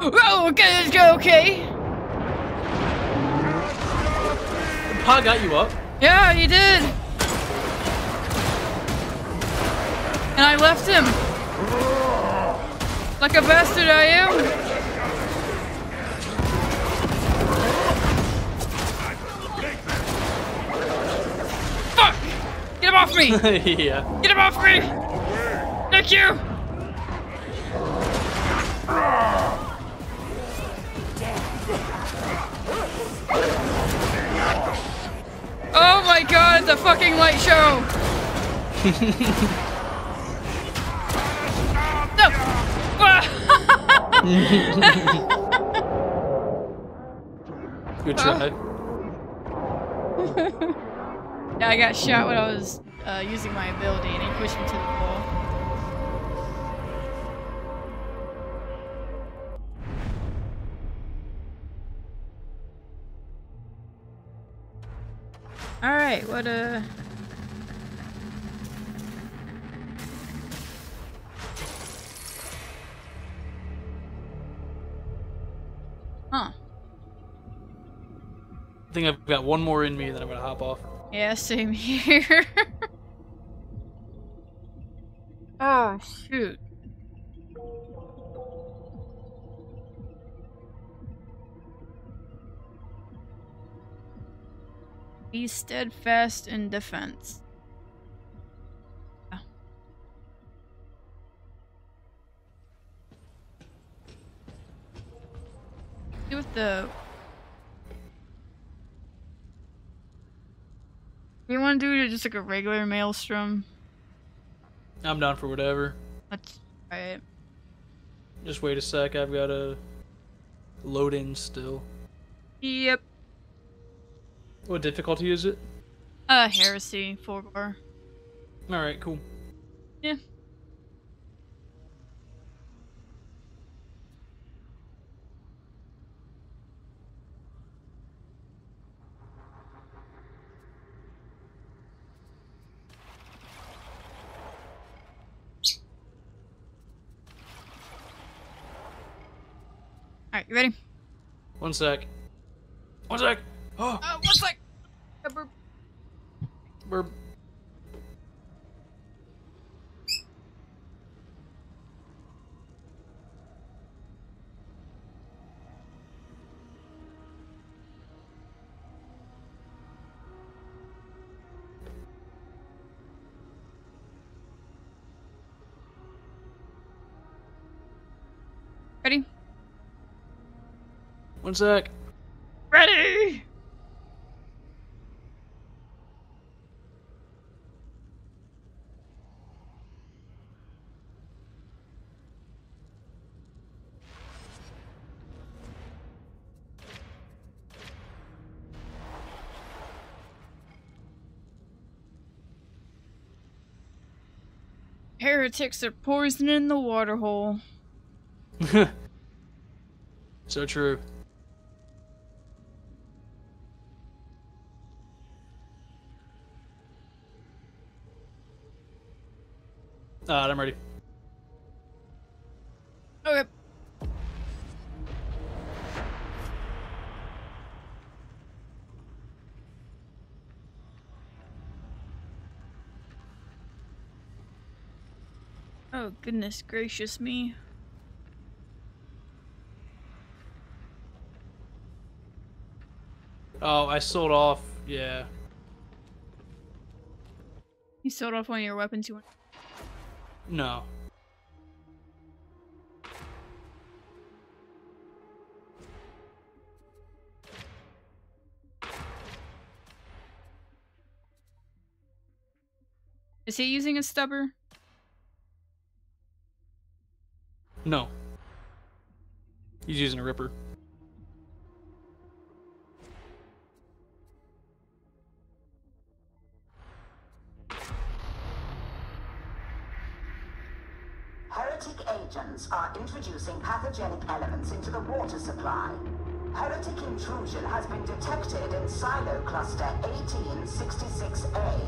Oh, okay, let's go, okay. Pa got you up. Yeah, you did. And I left him. Like a bastard I am. Fuck! Get him off me! yeah. Get him off me! Thank you! Fucking light show! no! Good try. yeah, I got shot when I was uh, using my ability and he pushed me to the think I've got one more in me that I'm gonna hop off. Yeah, same here. oh shoot. Be steadfast in defense. Ah. See what the You want to do just like a regular maelstrom? I'm down for whatever. Let's try it. Just wait a sec. I've got to load in still. Yep. What difficulty is it? Uh, heresy, Fulgor. All right, cool. Yeah. Alright, you ready? One sec. One sec. Oh, Uh, one sec. Uh, burp. we're One sec. Ready! Heretics are poisoning the waterhole. so true. Alright, I'm ready. Okay. Oh, goodness gracious me. Oh, I sold off. Yeah. You sold off one of your weapons you want. No. Is he using a stubber? No. He's using a ripper. Pathogenic elements into the water supply. Heretic intrusion has been detected in silo cluster 1866A.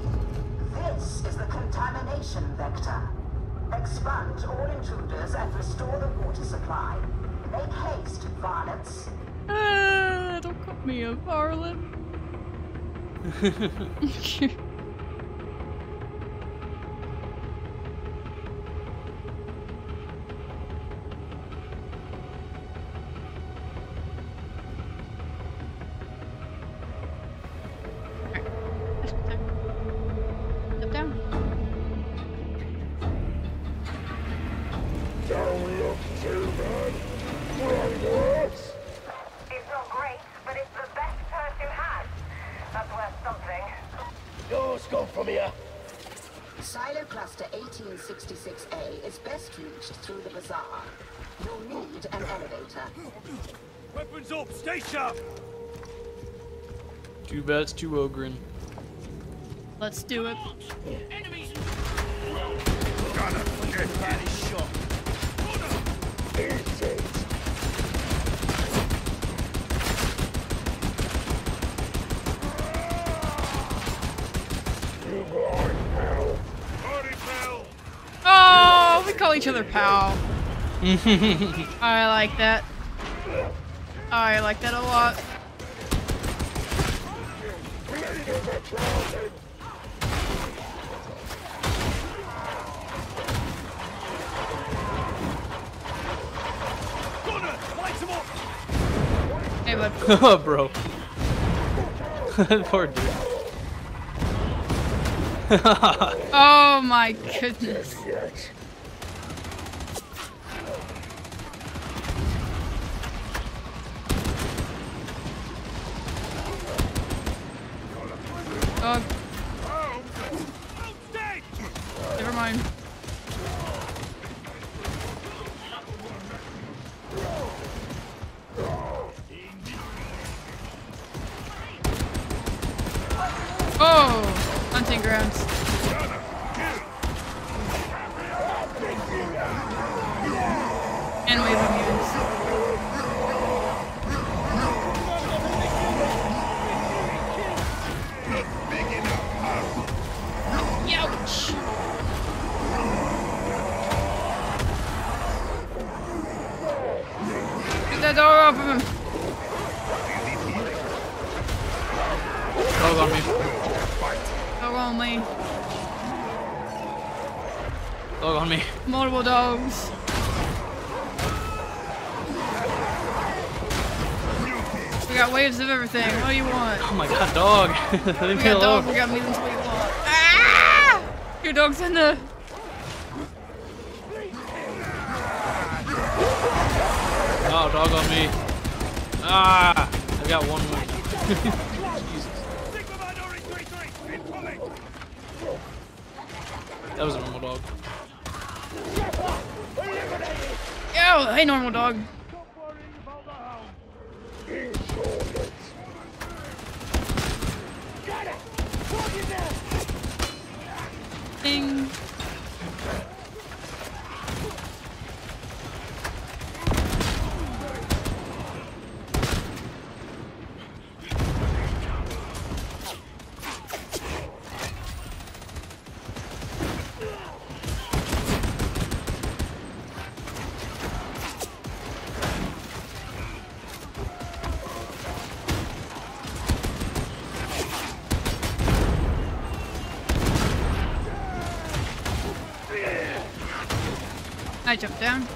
This is the contamination vector. Expunge all intruders and restore the water supply. Make haste, varlets. Ah, don't call me a varlet. It's. Let's do it. Gonna get Body shot. Easy. You blind hell. Party fell! Oh, we call each other pal. I like that. I like that a lot. Gunner! Light him up! Hey, bud. oh, bro. Poor dude. Oh my goodness. Off of him! Dog on me. Dog on me. Dog on me. Multiple dogs. We got waves of everything. What do you want? Oh my god, dog. We got alone. We got. What do you? Ah! Your dog's in the. Ah! I got one more. Jesus. Sigma Minority 3-3! Incoming! That was a normal dog. Yo, hey, normal dog. I jump down.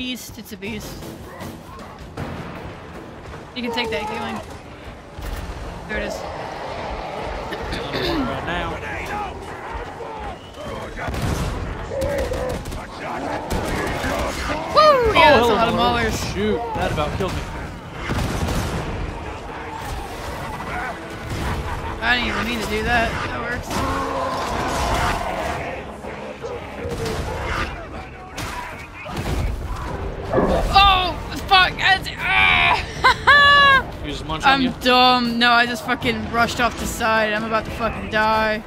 Beast, it's a beast. You can take that healing. Just fucking rushed off the side. I'm about to fucking die.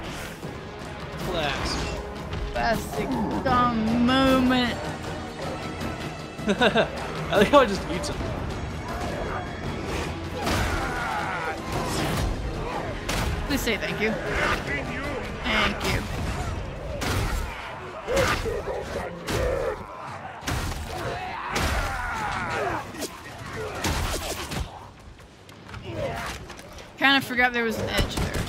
Class. Classic dumb moment. I think I just eats him. Please say thank you. Forgot there was an edge there.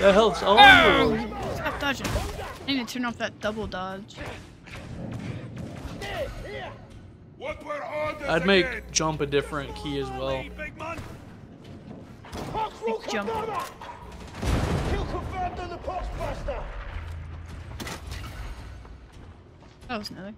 The hell's all Oh! you? Stop dodging. I need to turn off that double dodge. What were I'd make again? jump a different key as well. Big jump. confirm that. Confirmed on the Pox Buster. That was nothing.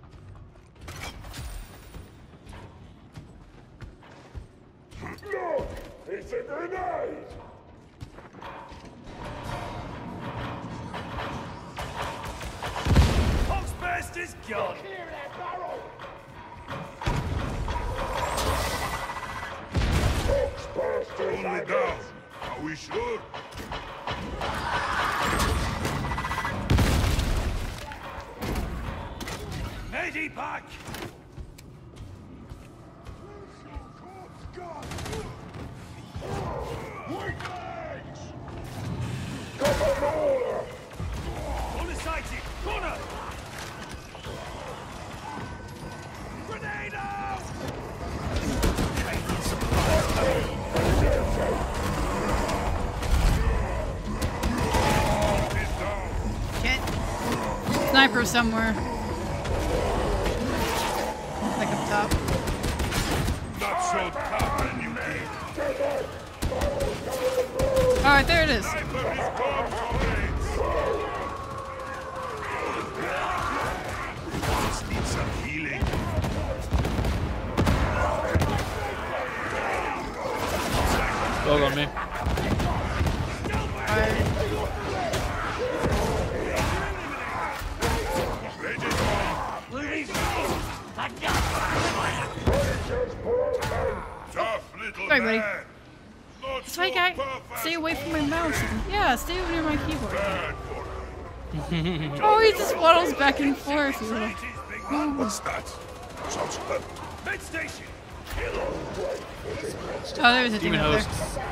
Somewhere. Like up top. Not so tough when you eat. Alright, there it is. Sniper is gone comrades. Just need some healing. Dog on me. Sorry, buddy. man. Not That's why I so got tough stay away from my mouse. Yeah, stay near my keyboard. bad for him. Oh, he just waddles back and forth. you little- What's that? Sounds good. Med station. Oh, there's a Demon demon host. there.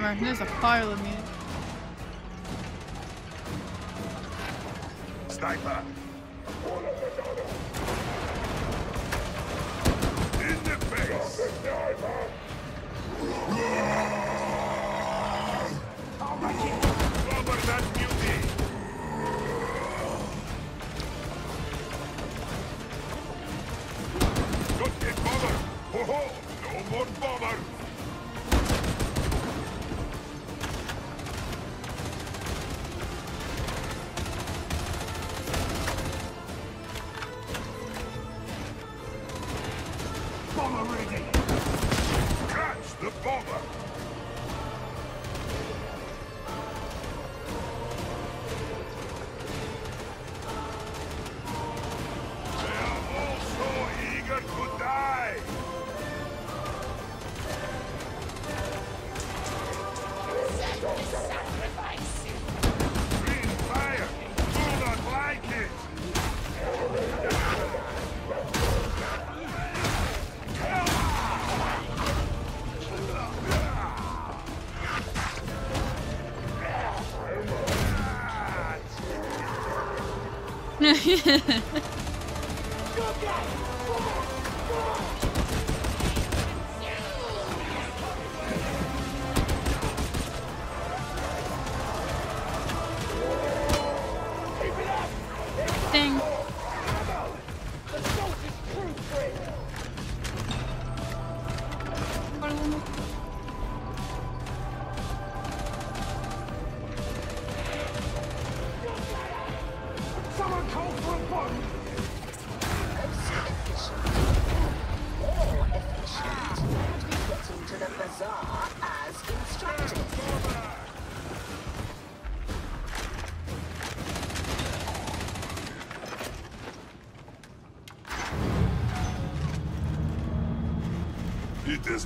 Bomber. There's a pile of me. yeah.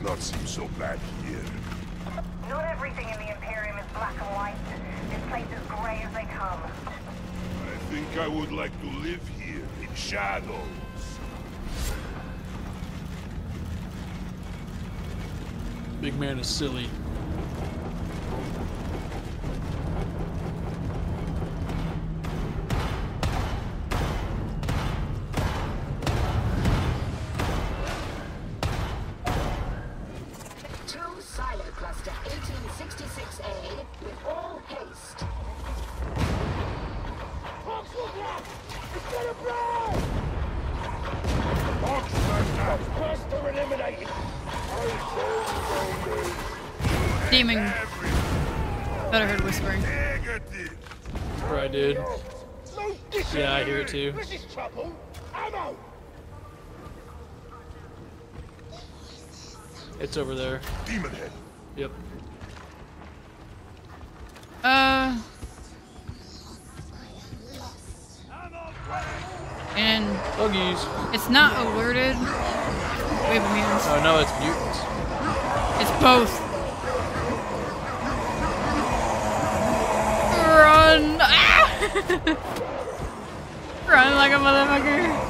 not seem so bad here. Not everything in the Imperium is black and white. This place is gray as they come. I think I would like to live here in shadows. Big man is silly. Demon. Thought I heard whispering. Negative. Or I did. Yeah, I hear it too. This is trouble! Ammo! It's over there. Demon head. Yep. Uh. And Buggies. it's not alerted. We have mutants. Oh no, it's mutants. It's both. Run! Ah! Run like a motherfucker.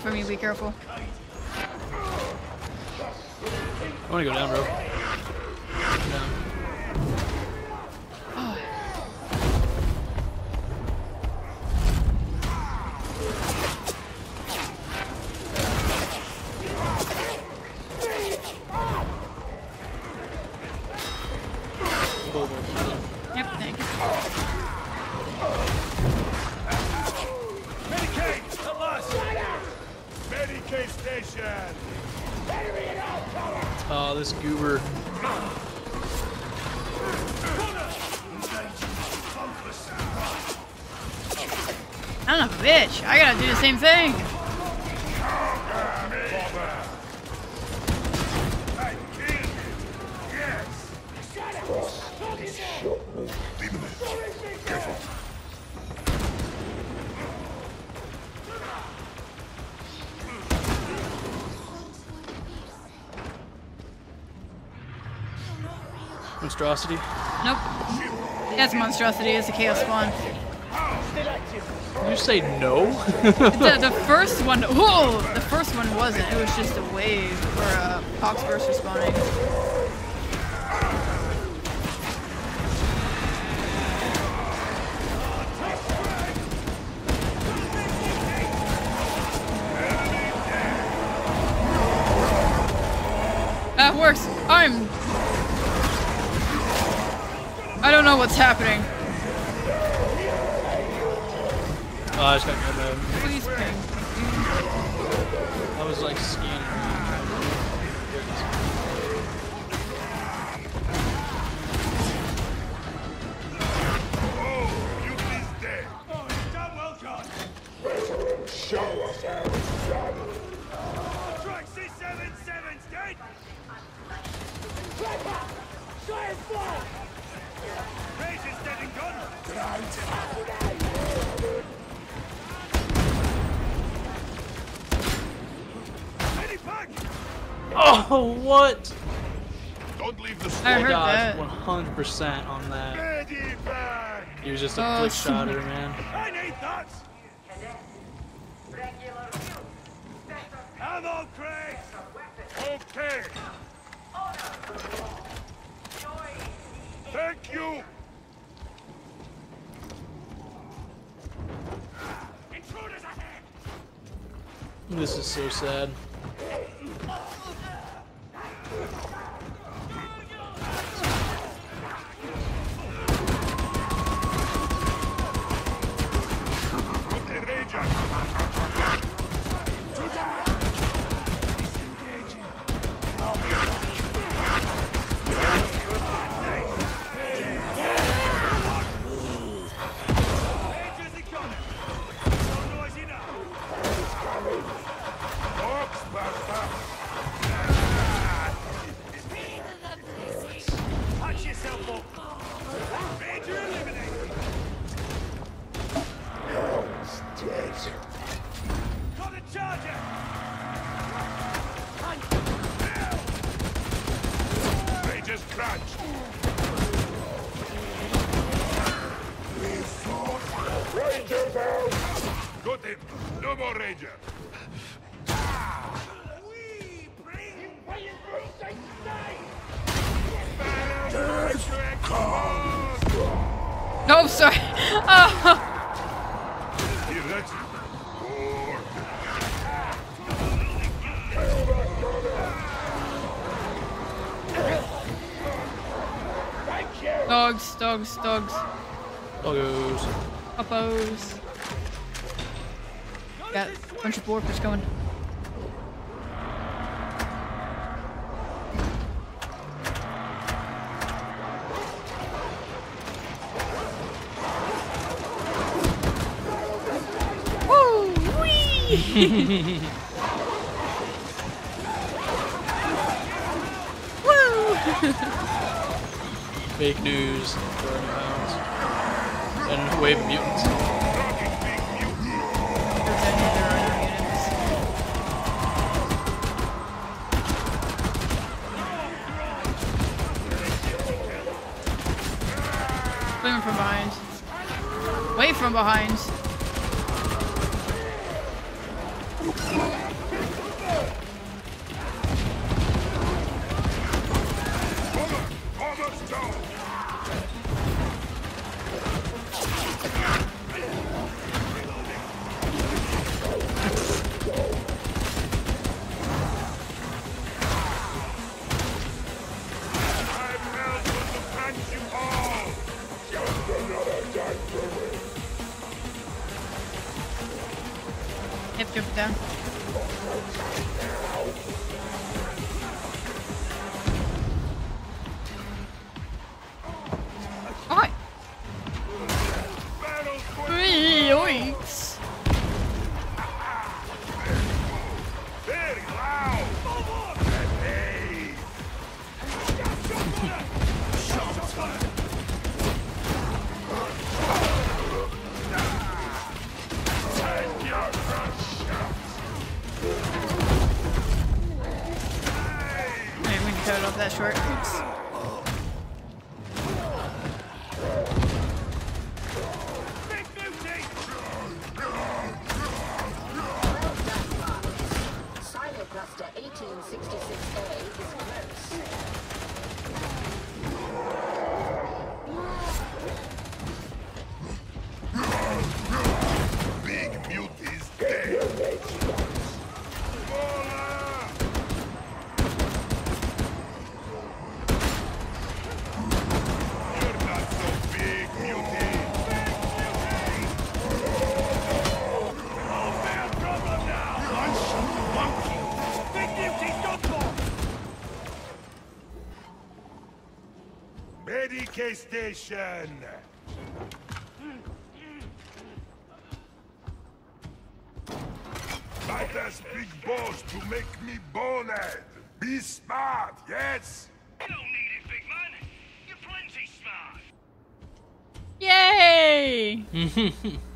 for me. Be careful. same thing. Monstrosity? Nope. That's Monstrosity, it's a Chaos Spawn say no? the, the, first one, whoa, the first one wasn't. It was just a wave for a fox burst responding. percent on that. He was just a oh, flick shotter, man. Dogs, dogs. Doggos. Uppos. Got a bunch of warpers going. Woo! Fake news. Medicae station. That has big balls to make me boned! Be smart, yes? You don't need it, big man. You're plenty smart. Yay!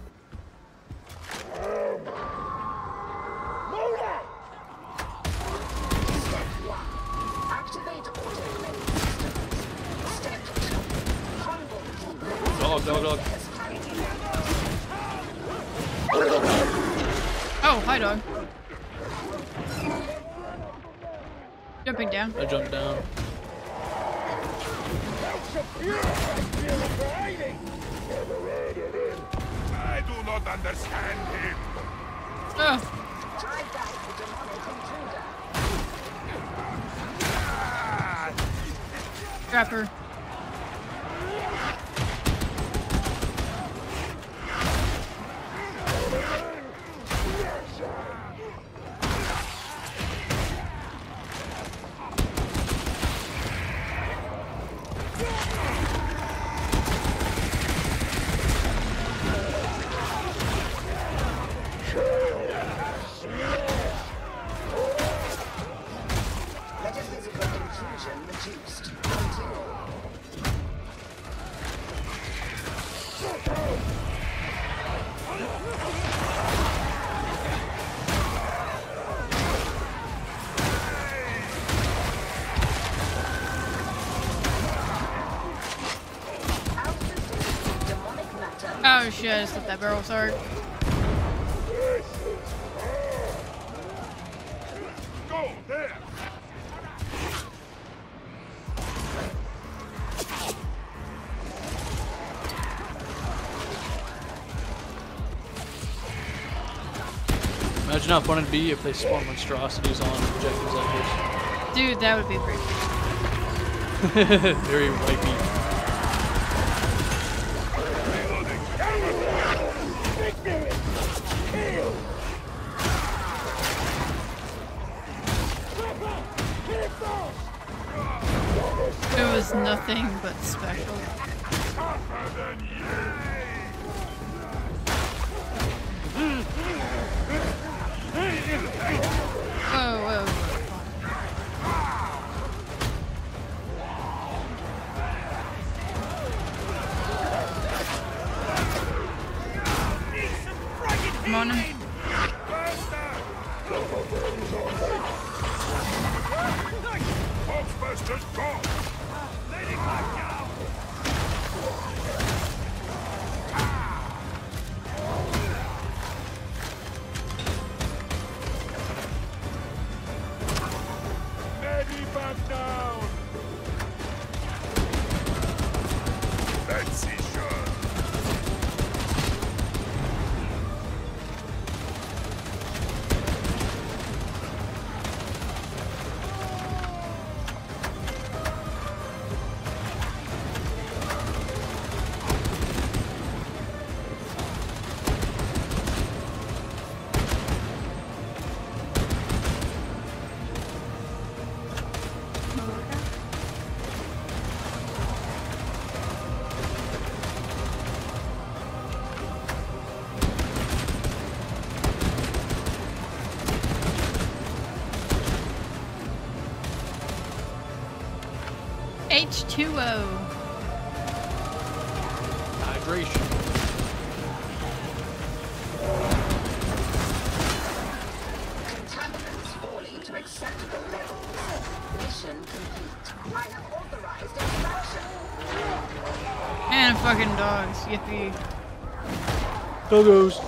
Dog, dog, dog. Oh, hi, dog. Jumping down. I jumped down. I do not understand him. Ugh. Drive shit, I just let that barrel sir. Go there. Imagine how fun it'd be if they spawn monstrosities on objectives like this. Dude, that would be pretty this. Very wipey. Was nothing but special. H2O. Hydration. Contaminants falling to acceptable levels. Mission complete. I have authorized extraction. And fucking dogs. Yippee. Doggos.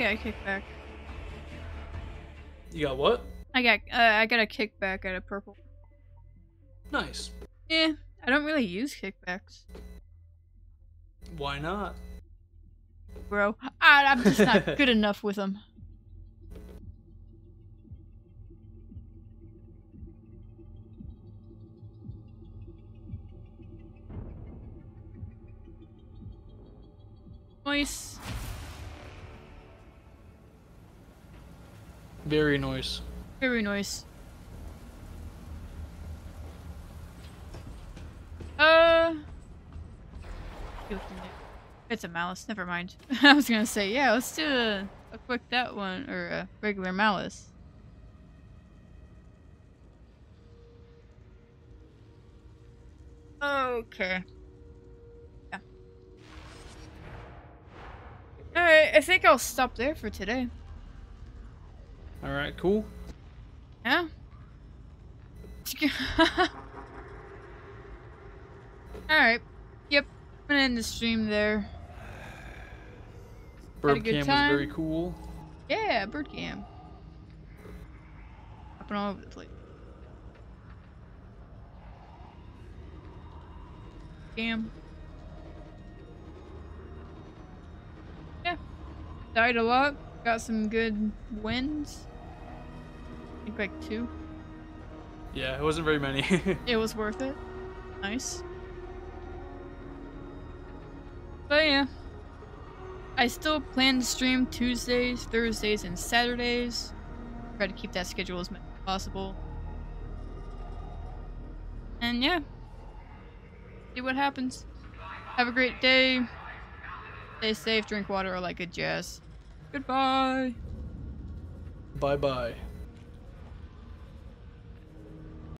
Got a kickback. You got what? I got uh, I got a kickback at a purple. Nice. Yeah, I don't really use kickbacks, Why not? bro. I, I'm just not good enough with them. Very nice. Very nice. Uh. It's a malice. Never mind. I was gonna say, yeah, let's do a, a quick that one or a regular malice. Okay. Yeah. Alright, I think I'll stop there for today. All right, cool. Yeah? Alright. Yep. I'm gonna end the stream there. Birb cam was very cool. Yeah, birb cam. Hopping all over the place. Cam. Yeah. Died a lot. Got some good wins. Think like two. Yeah, it wasn't very many. It was worth it. Nice. But yeah. I still plan to stream Tuesdays, Thursdays, and Saturdays. Try to keep that schedule as much as possible. And yeah. See what happens. Have a great day. Stay safe, drink water, or like a jazz. Goodbye. bye bye.